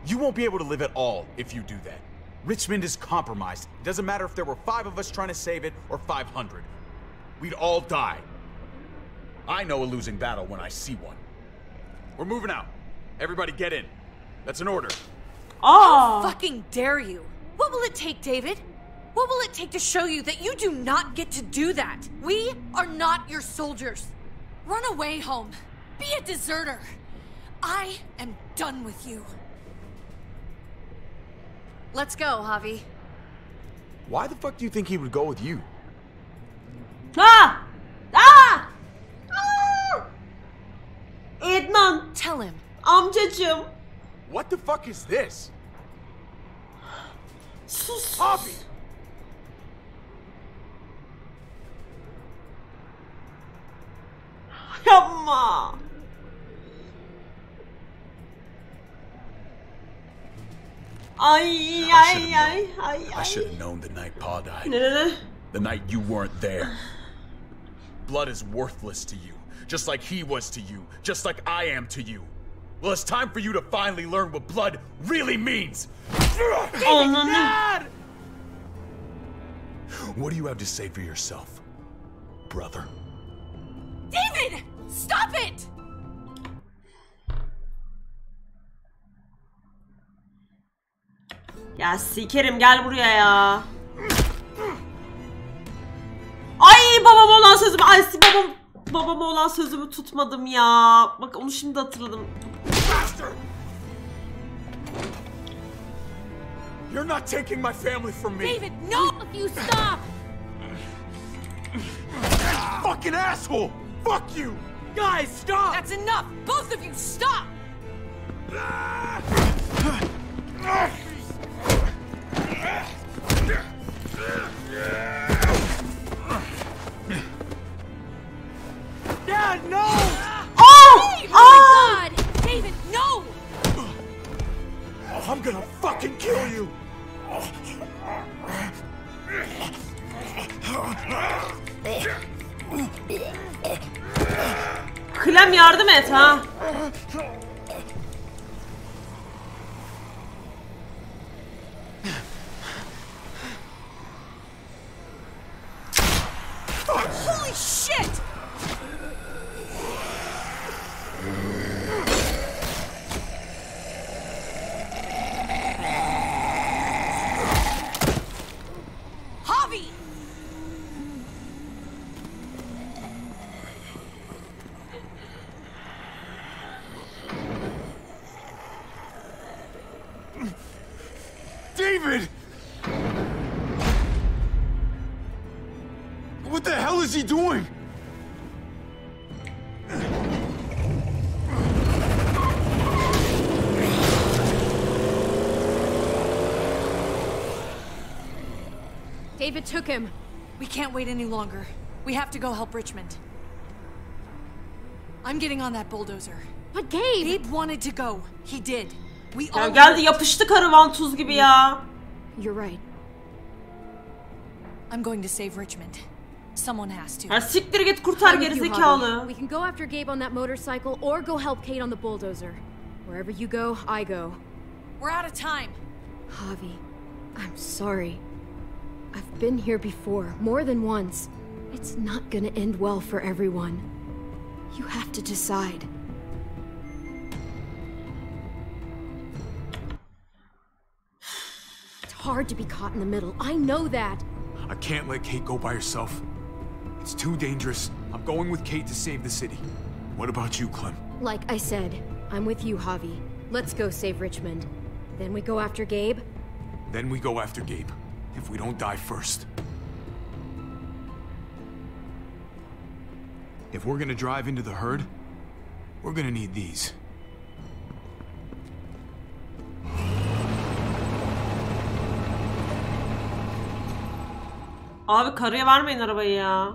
You won't be able to live at all if you do that. Richmond is compromised. It doesn't matter if there were five of us trying to save it or 500. We'd all die. I know a losing battle when I see one. We're moving out. Everybody get in. That's an order. Oh. How fucking dare you? What will it take, David? What will it take to show you that you do not get to do that? We are not your soldiers. Run away home. Be a deserter. I am done with you. Let's go, Javi. Why the fuck do you think he would go with you? Ha! Ah! Ah! Ednan. Tell him. Amcacım. What the fuck is this? Sus. Abi! Yapma. Ay ay ay ay I should have known the night Pa died. Ne ne ne? The night you weren't there. Blood is worthless to you, just like he was to you, just like I am to you. Well, it's time for you to finally learn what blood really means. Ananı. What do you have to say for yourself, brother? David! Stop it! Ya sikerim gel buraya ya. Ay babam olan sözümü ay babam babama olan sözümü tutmadım ya. Bak onu şimdi hatırladım. You're not taking my family from me. David, no! If you stop! Fucking asshole! Fuck you! Guys, stop! That's enough! Both of you, stop! is he doing? David took him. We can't wait any longer. We have to go help Richmond. I'm getting on that bulldozer. But Gabe! Gabe wanted to go. He did. We Ya all geldi yapıştı karavan tuz gibi ya. You're right. I'm going to save Richmond. Someone has to. Ya siktir git kurtar I'm with you, gerizekalı. We can go after Gabe on that motorcycle or go help Kate on the bulldozer. Wherever you go, I go. We're out of time. Javi, I'm sorry. I've been here before, more than once. It's not gonna end well for everyone. You have to decide. It's hard to be caught in the middle. I know that. I can't let Kate go by herself. It's too dangerous. I'm going with Kate to save the city. What about you, Clem? Like I said, I'm with you, Javi. Let's go save Richmond. Then we go after Gabe. Then we go after Gabe. If we don't die first. If we're gonna drive into the herd, we're gonna need these. Abi karıya vermeyin arabayı ya.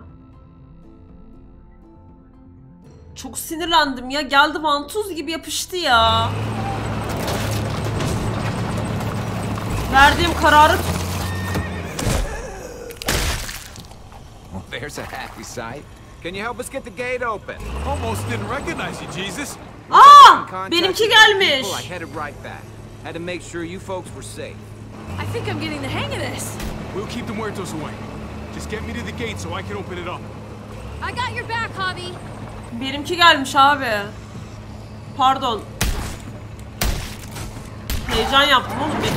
Çok sinirlendim ya. Geldi vantuz gibi yapıştı ya. Verdiğim kararı there's a happy sight. Can you help us get the gate open? Almost didn't recognize you, Jesus. Aa! Benimki gelmiş. I headed right back. Had to make sure you folks were safe. I think I'm getting the hang of this. We'll keep the muertos away. Just get me to the gate so I can open it up. I got your back, Javi. Benimki gelmiş abi. Pardon. Heyecan yaptım oğlum ben.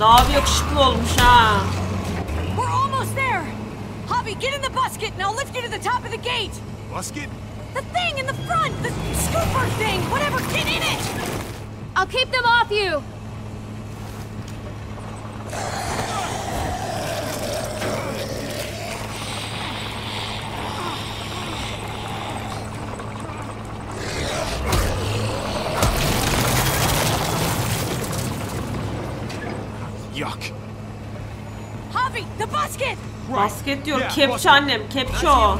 Daha bir yakışıklı olmuş ha. We're almost there. Javi, get in the busket and I'll lift you to the top of the gate. Busket? The thing in the front, the scooper thing, whatever, get in it. I'll keep them off you. Basket diyor. Kepçe annem. Kepçe o.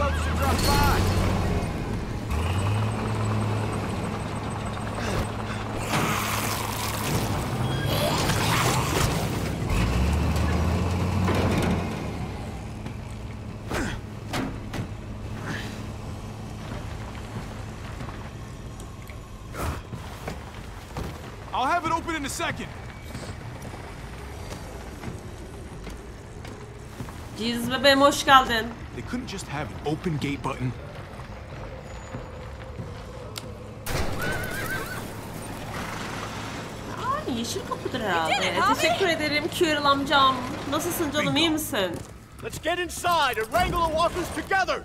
I'll have it open in a second. Jesus bebeğim hoş geldin. They couldn't just have an open gate button. Aa, yeşil kapıdır herhalde. Teşekkür ederim Kürel amcam. Nasılsın canım iyi misin? Let's get inside and wrangle the walkers together.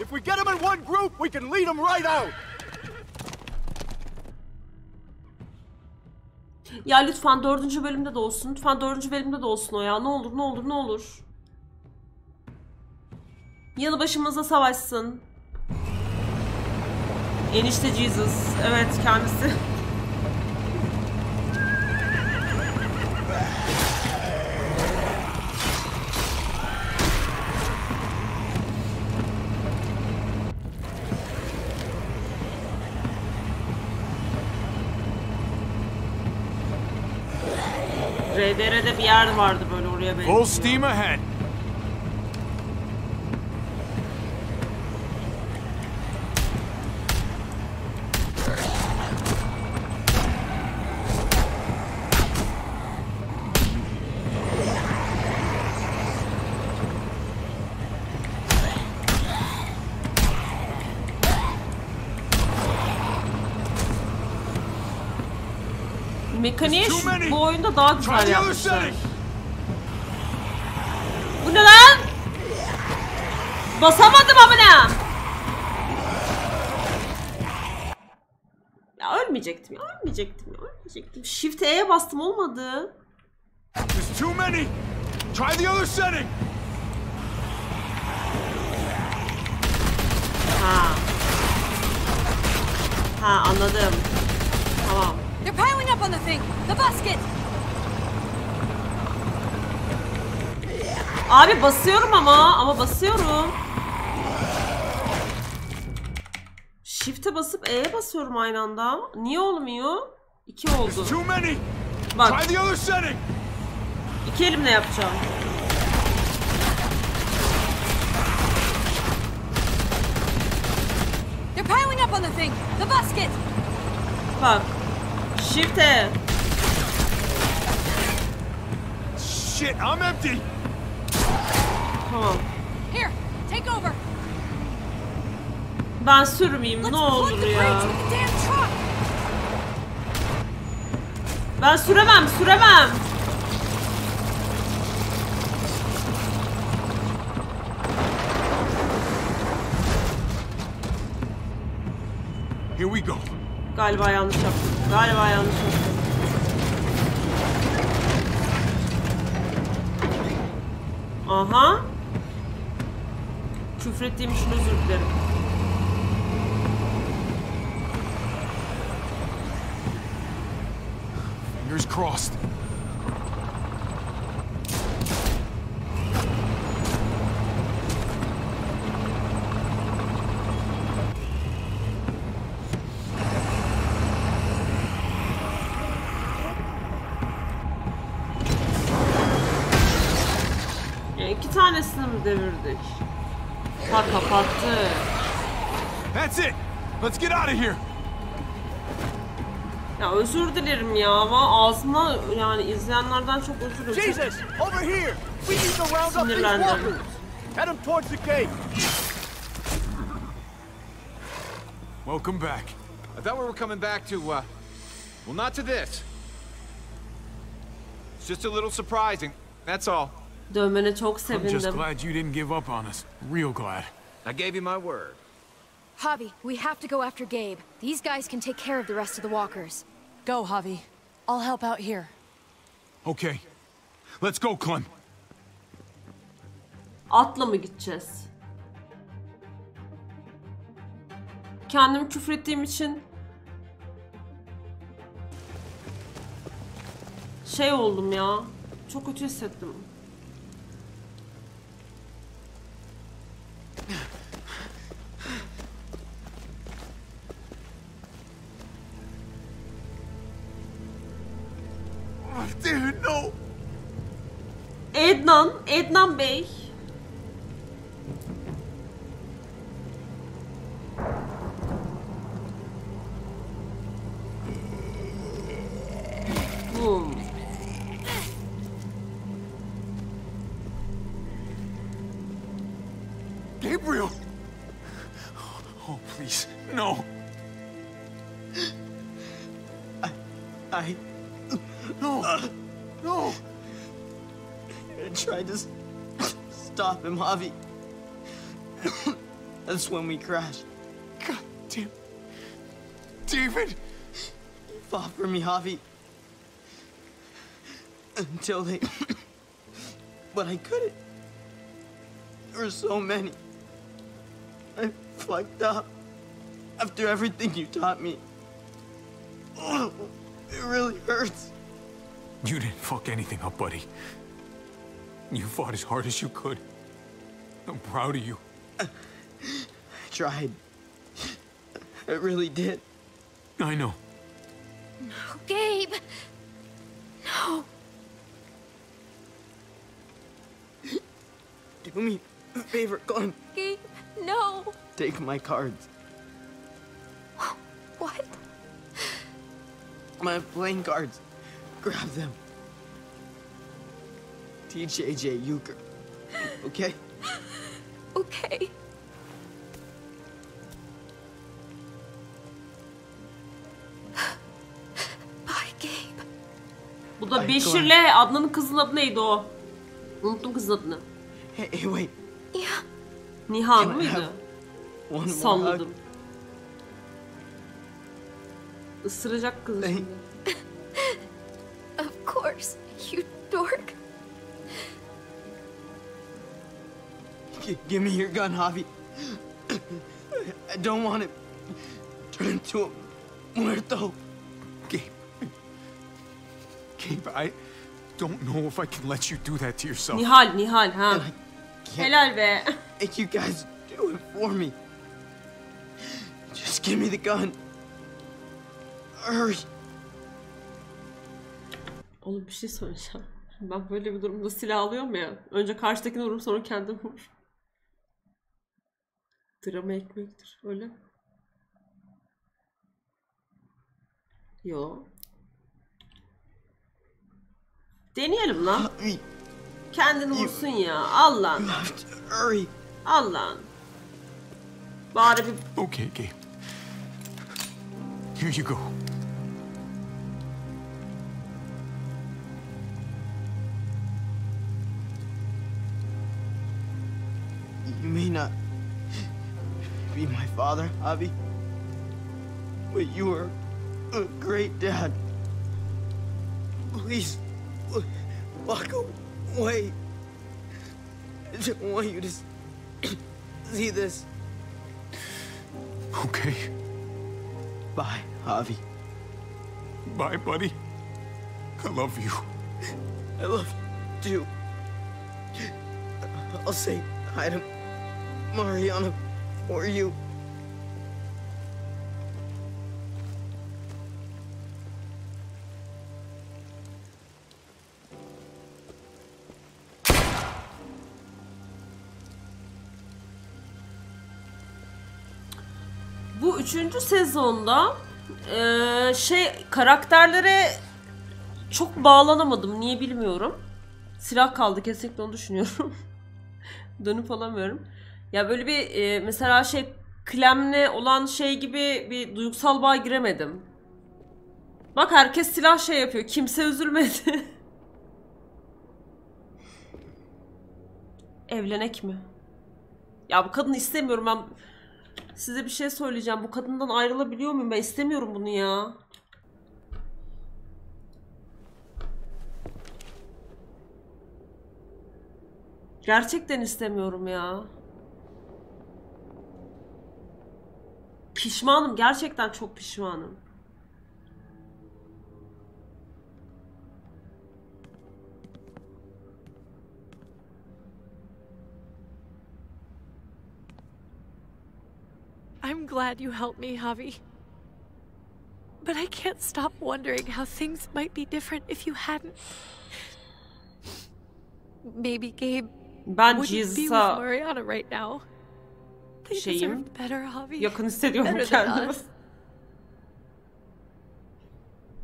If we get them in one group, we can lead them right out. Ya lütfen dördüncü bölümde de olsun. Lütfen dördüncü bölümde de olsun o ya. Ne olur ne olur ne olur. Yanı başımıza savaşsın. Enişte Jesus. Evet kendisi. RDR'de bir yer vardı böyle oraya benziyor. Full steam ahead. Mekaniği şu- bu oyunda daha güzel yapmışlar. Bu ne lan? Basamadım amına. Ya ölmeyecektim ya ölmeyecektim ya ölmeyecektim. Shift E'ye bastım olmadı. There's too many. Try the other setting. Ha. Ha anladım. Tamam. They're piling up on the thing, the busket. Abi basıyorum ama ama basıyorum. Shift'e basıp E'ye basıyorum aynı anda. Niye olmuyor? İki oldu. Too many. Bak Try the other setting. iki elimle yapacağım. They're piling up on the thing, the busket. Bak. Shift E. Shit, I'm empty. Tamam. Here, take over. Ben sürmeyeyim ne olur ya. Ben süremem süremem. Here we go. Galiba yanlış yaptım. Galiba yanlış yaptım. Aha. Küfrettiğim için özür dilerim. Fingers crossed. Devirdik? Ha kapattı. That's it. Let's get out of here. Ya özür dilerim ya ama ağzıma yani izleyenlerden çok özür dilerim. Jesus! Over here! We need to round up these walkers! Head them towards the cave! Welcome back. I thought we were coming back to, uh... Well, not to this. It's just a little surprising, that's all. Dövmene çok I'm just sevindim. glad you didn't give up on us. Real glad. I gave you my word. Javi, we have to go after Gabe. These guys can take care of the rest of the walkers. Go, Javi. I'll help out here. Okay. Let's go, Clem. Atla mı gideceğiz? Kendimi küfür ettiğim için şey oldum ya. Çok kötü hissettim. Dude, no. Ednan, Ednan Bey. Javi. That's when we crashed. God damn. David! He fought for me, Javi. Until they... but I couldn't. There were so many. I fucked up. After everything you taught me. Oh, it really hurts. You didn't fuck anything up, buddy. You fought as hard as you could. I'm proud of you. I tried. I really did. I know. Gabe! No. Do me a favor, Clem. Gabe, no. Take my cards. What? My playing cards. Grab them. TJJ Euchre. Okay? Okay. Bye, Gabe. Bu da Beşir'le Adnan'ın kızın adı neydi o? Unuttum kızın adını. Hey, hey wait. Yeah. Nihan Can I mıydı? one more Salladım. Isıracak kızı şimdi. Of course, you dork. G- give me your gun, Javi. I don't want it turn into a muerto. Gabe, I don't know if I can let you do that to yourself. Nihal, Nihal ha. Helal be. Make you guys do it for me. Just give me the gun. Hurry. Oğlum bir şey söyleyeceğim. Ben böyle bir durumda silah alıyorum ya. Önce karşıdakini vururum sonra kendim vurur. Drama ekmektir. Öyle mi? Yo. Deneyelim lan. Kendini vursun ya. Al lan. Hurry. Al lan. Bari bir Okay, Gabe. Here you go. You may not be my father, Javi, but you were a great dad. Please, walk away. I don't want you to see this. Okay. Bye, Javi. Bye, buddy. I love you. I love you. too. I'll say hi to Mariana for you. Bu üçüncü sezonda eee, şey karakterlere çok bağlanamadım. Niye bilmiyorum. Silah kaldı kesinlikle onu düşünüyorum. Dönüp alamıyorum. Ya böyle bir eee, mesela şey Clem'le olan şey gibi bir duygusal bağ giremedim. Bak herkes silah şey yapıyor. Kimse üzülmedi. Evlenek mi? Ya bu kadını istemiyorum ben. Size bir şey söyleyeceğim. Bu kadından ayrılabiliyor muyum? Ben istemiyorum bunu ya. Gerçekten istemiyorum ya. Pişmanım. Gerçekten çok pişmanım. I'm glad you helped me, Javi. But I can't stop wondering how things might be different if you hadn't. Maybe Gabe Ben wouldn't be with Mariana right now. They şeyim deserved better, Javi. yakın hissediyorum Better than us.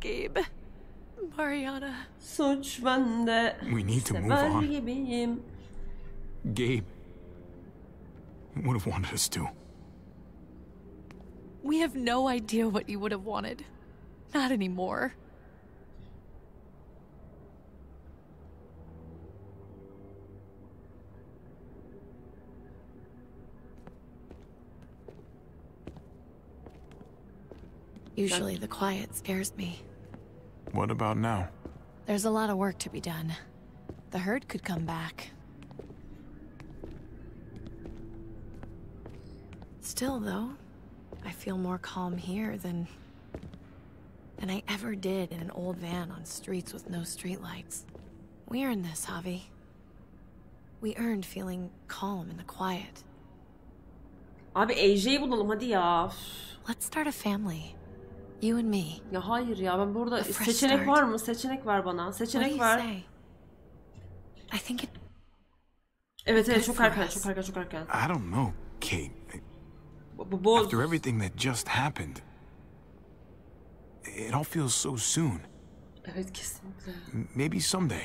Gabe, Mariana. Suç bende. We need to move on. gibiyim. Gabe would have wanted us to. We have no idea what you would have wanted. Not anymore. Usually the quiet scares me. What about now? There's a lot of work to be done. The herd could come back. Still, though, I feel more calm here than... than I ever did in an old van on streets with no streetlights. We earned this, Javi. We earned feeling calm in the quiet. Abi AJ'yi bulalım hadi ya. Let's start a family. You and me. Ya hayır ya ben burada seçenek start. var mı? Seçenek ver bana. What do Seçenek you ver. say? I think it... Evet evet çok erken çok erken çok erken. I don't know, Kate. Bu, bu After everything that just happened, it all feels so soon. Evet kesinlikle. Maybe someday.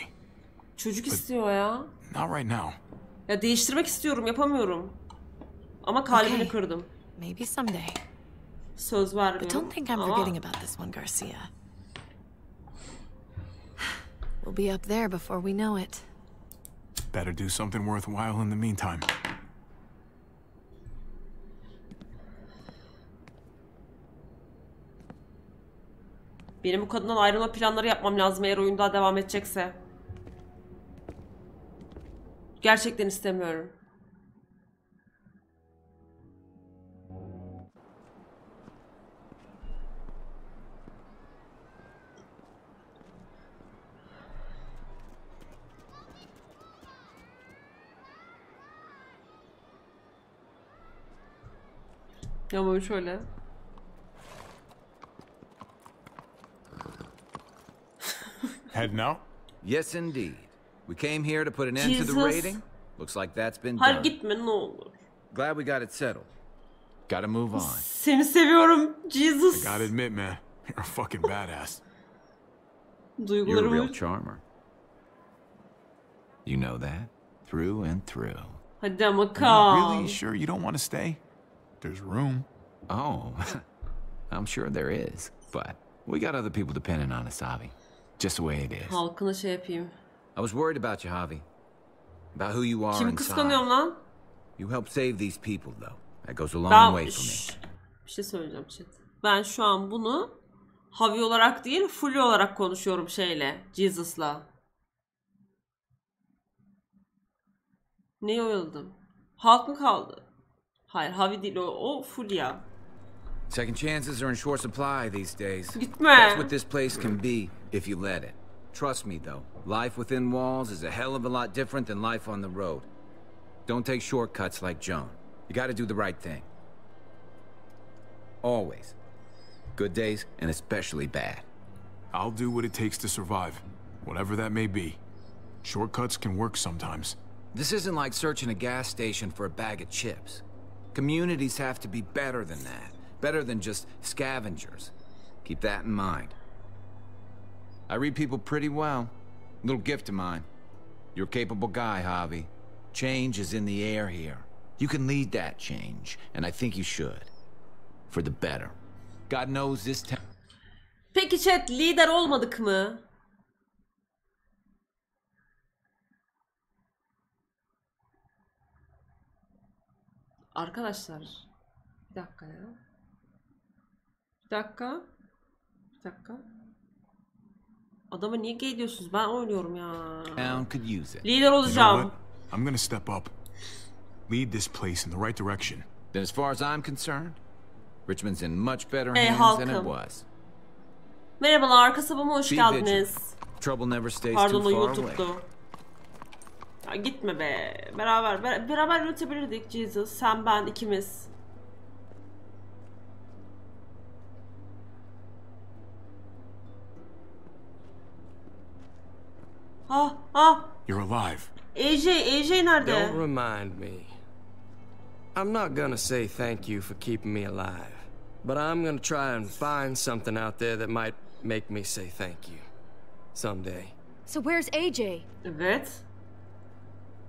Çocuk istiyor ya. Not right now. Ya değiştirmek istiyorum yapamıyorum. Ama kalbini Okay. kırdım. Maybe someday. Söz But vermiyorum. don't think I'm Ama forgetting about this one, Garcia. We'll be up there before we know it. Better do something worthwhile in the meantime. benim bu kadından ayrılma planları yapmam lazım eğer oyun daha devam edecekse. Gerçekten istemiyorum. Ya böyle şöyle. Heading out? Yes, indeed. We came here to put an end to the raiding. Looks like that's been Hayır done. gitme ne olur. Glad we got it settled. Gotta move on. Seni seviyorum Jesus. I gotta admit, man, you're a fucking badass. You're a Duygularımı real charmer. You know that? Through and through. Hadi ama Are you kal. really sure you don't want to stay? There's room. Oh, I'm sure there is. But we got other people depending on us, Avi. Just the way it is. Halkına şey yapayım. I was worried about you, Javi. About who you are Kimi inside. kıskanıyorum lan? You helped save these people, though. That goes a long Ben way for me. Bir şey söyleyeceğim chat. Ben şu an bunu Havi olarak değil, Fully olarak konuşuyorum şeyle, Jesus'la. Neyi oyaladım? Halk mı kaldı? Hayır, Havi değil o, o Fulya. Second chances are in short supply these days. Gitme. That's what this place can be if you let it. Trust me, though. Life within walls is a hell of a lot different than life on the road. Don't take shortcuts like Joan. You gotta do the right thing. Always. Good days, and especially bad. I'll do what it takes to survive, whatever that may be. Shortcuts can work sometimes. This isn't like searching a gas station for a bag of chips. Communities have to be better than that. Better than just scavengers. Keep that in mind. I read people pretty well. Little gift of mine. You're a capable guy, Javi. Change is in the air here. You can lead that change, and I think you should. For the better. God knows this town... Peki chat lider olmadık mı? Arkadaşlar. Bir dakika ya. Bir dakika. Bir dakika. Adama niye gay diyorsunuz? Ben oynuyorum ya. Town could use it. Lider You know olacağım. what? I'm gonna step up. Lead this place in the right direction. Then as far as I'm concerned, Richmond's in much better Hey, hands than it halkım. was. Merhabalar kasabama hoş geldiniz. Trouble never stays Pardon too far away. YouTube'du. Ya gitme be. Beraber ber- beraber üretebilirdik Jesus. Sen ben ikimiz. Ha ha. You're alive. AJ AJ nerede? Don't remind me. I'm not gonna say thank you for keeping me alive, but I'm gonna try and find something out there that might make me say thank you. Someday. So where's AJ? Evet.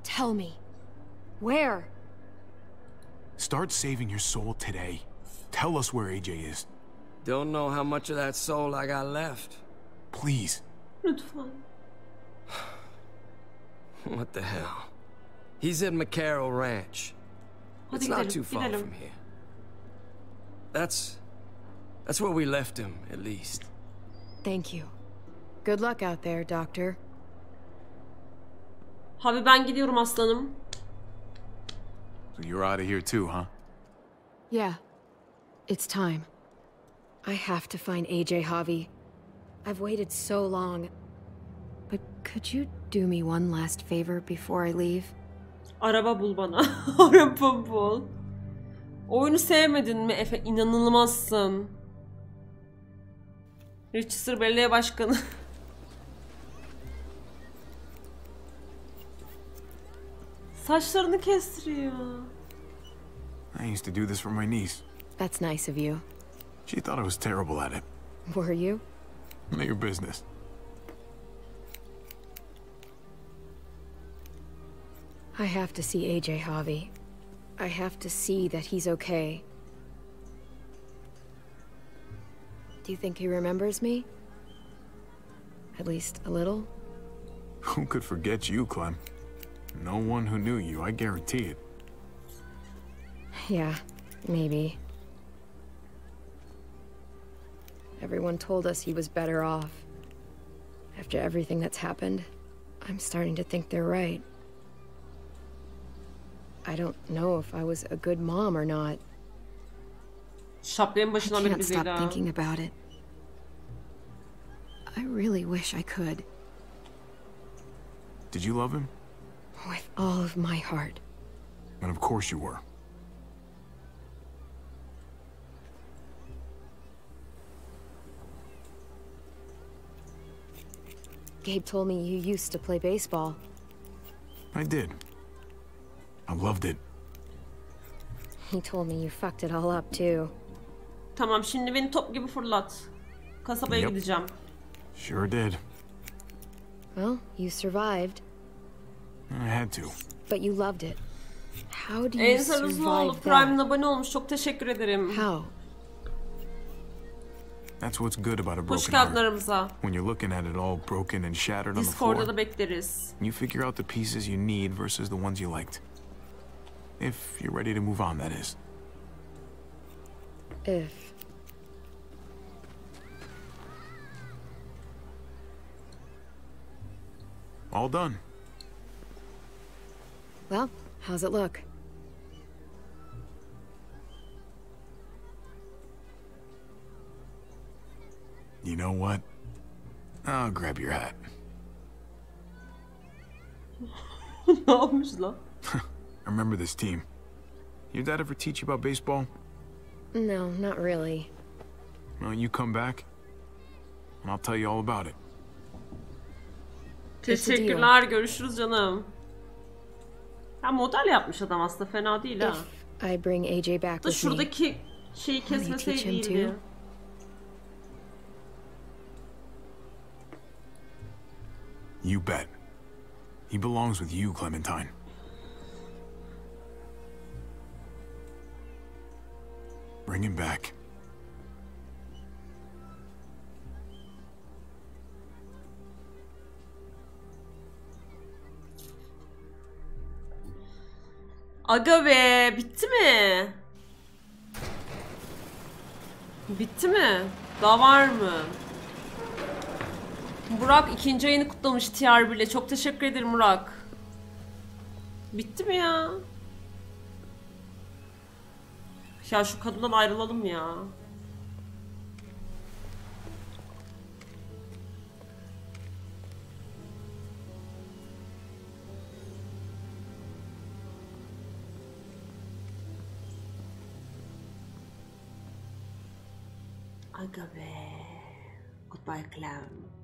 Tell me. Where? Start saving your soul today. Tell us where AJ is. Don't know how much of that soul I got left. Please. Lütfen. What the hell? He's at McCarroll Ranch. Hadi it's not too far from here. That's that's where we left him, at least. Thank you. Good luck out there, Doctor. Abi ben gidiyorum aslanım. So you're out of here too, huh? Yeah. It's time. I have to find AJ Javi. I've waited so long. But could you do me one last favor before I leave? Araba bul bana. Araba bul. Oyunu sevmedin mi Efe? İnanılmazsın. Richester Belediye Başkanı. Saçlarını kestiriyor. I used to do this for my niece. That's nice of you. She thought I was terrible at it. Were you? None of your business. I have to see AJ Javi. I have to see that he's okay. Do you think he remembers me? At least a little? Who could forget you, Clem? No one who knew you, I guarantee it. Yeah, maybe. Everyone told us he was better off. After everything that's happened, I'm starting to think they're right. I don't know if I was a good mom or not. Şapkayın I can't stop thinking about it. I really wish I could, Did you love him? With all of my heart. And of course you were. Gabe told me you used to play baseball. I did. I loved it. He told me you fucked it all up too. Tamam şimdi beni top gibi fırlat. Kasabaya Yep. gideceğim. Sure did. Well, you survived, I had to. but you loved it. How do you Ensar survive Prime'ın that? abone olmuş. Çok teşekkür ederim. How? That's what's good about a broken heart. When you're looking at it all broken and shattered on the floor, Discord'da da bekleriz. you figure out the pieces you need versus the ones you liked. If you're ready to move on, that is. If. All done. Well, how's it look? You know what? I'll grab your hat. ne yapmış lan? I remember this team. Your dad ever teach you about baseball? No, not really. Well, you come back, and I'll tell you all about it. It's a deal. Teşekkürler. Görüşürüz canım. Ha model yapmış adam aslında. Fena değil ha. If I bring AJ back Da with me, şuradaki şeyi you kesmeseydi teach him iyiydi. You bet. He belongs with you, Clementine. Bring him back. Aga be bitti mi? Bitti mi? Daha var mı? Burak ikinci ayını kutlamış TR bile. Çok teşekkür ederim Burak. Bitti mi ya? Ya şu kadından ayrılalım ya. Aga be. Goodbye clown.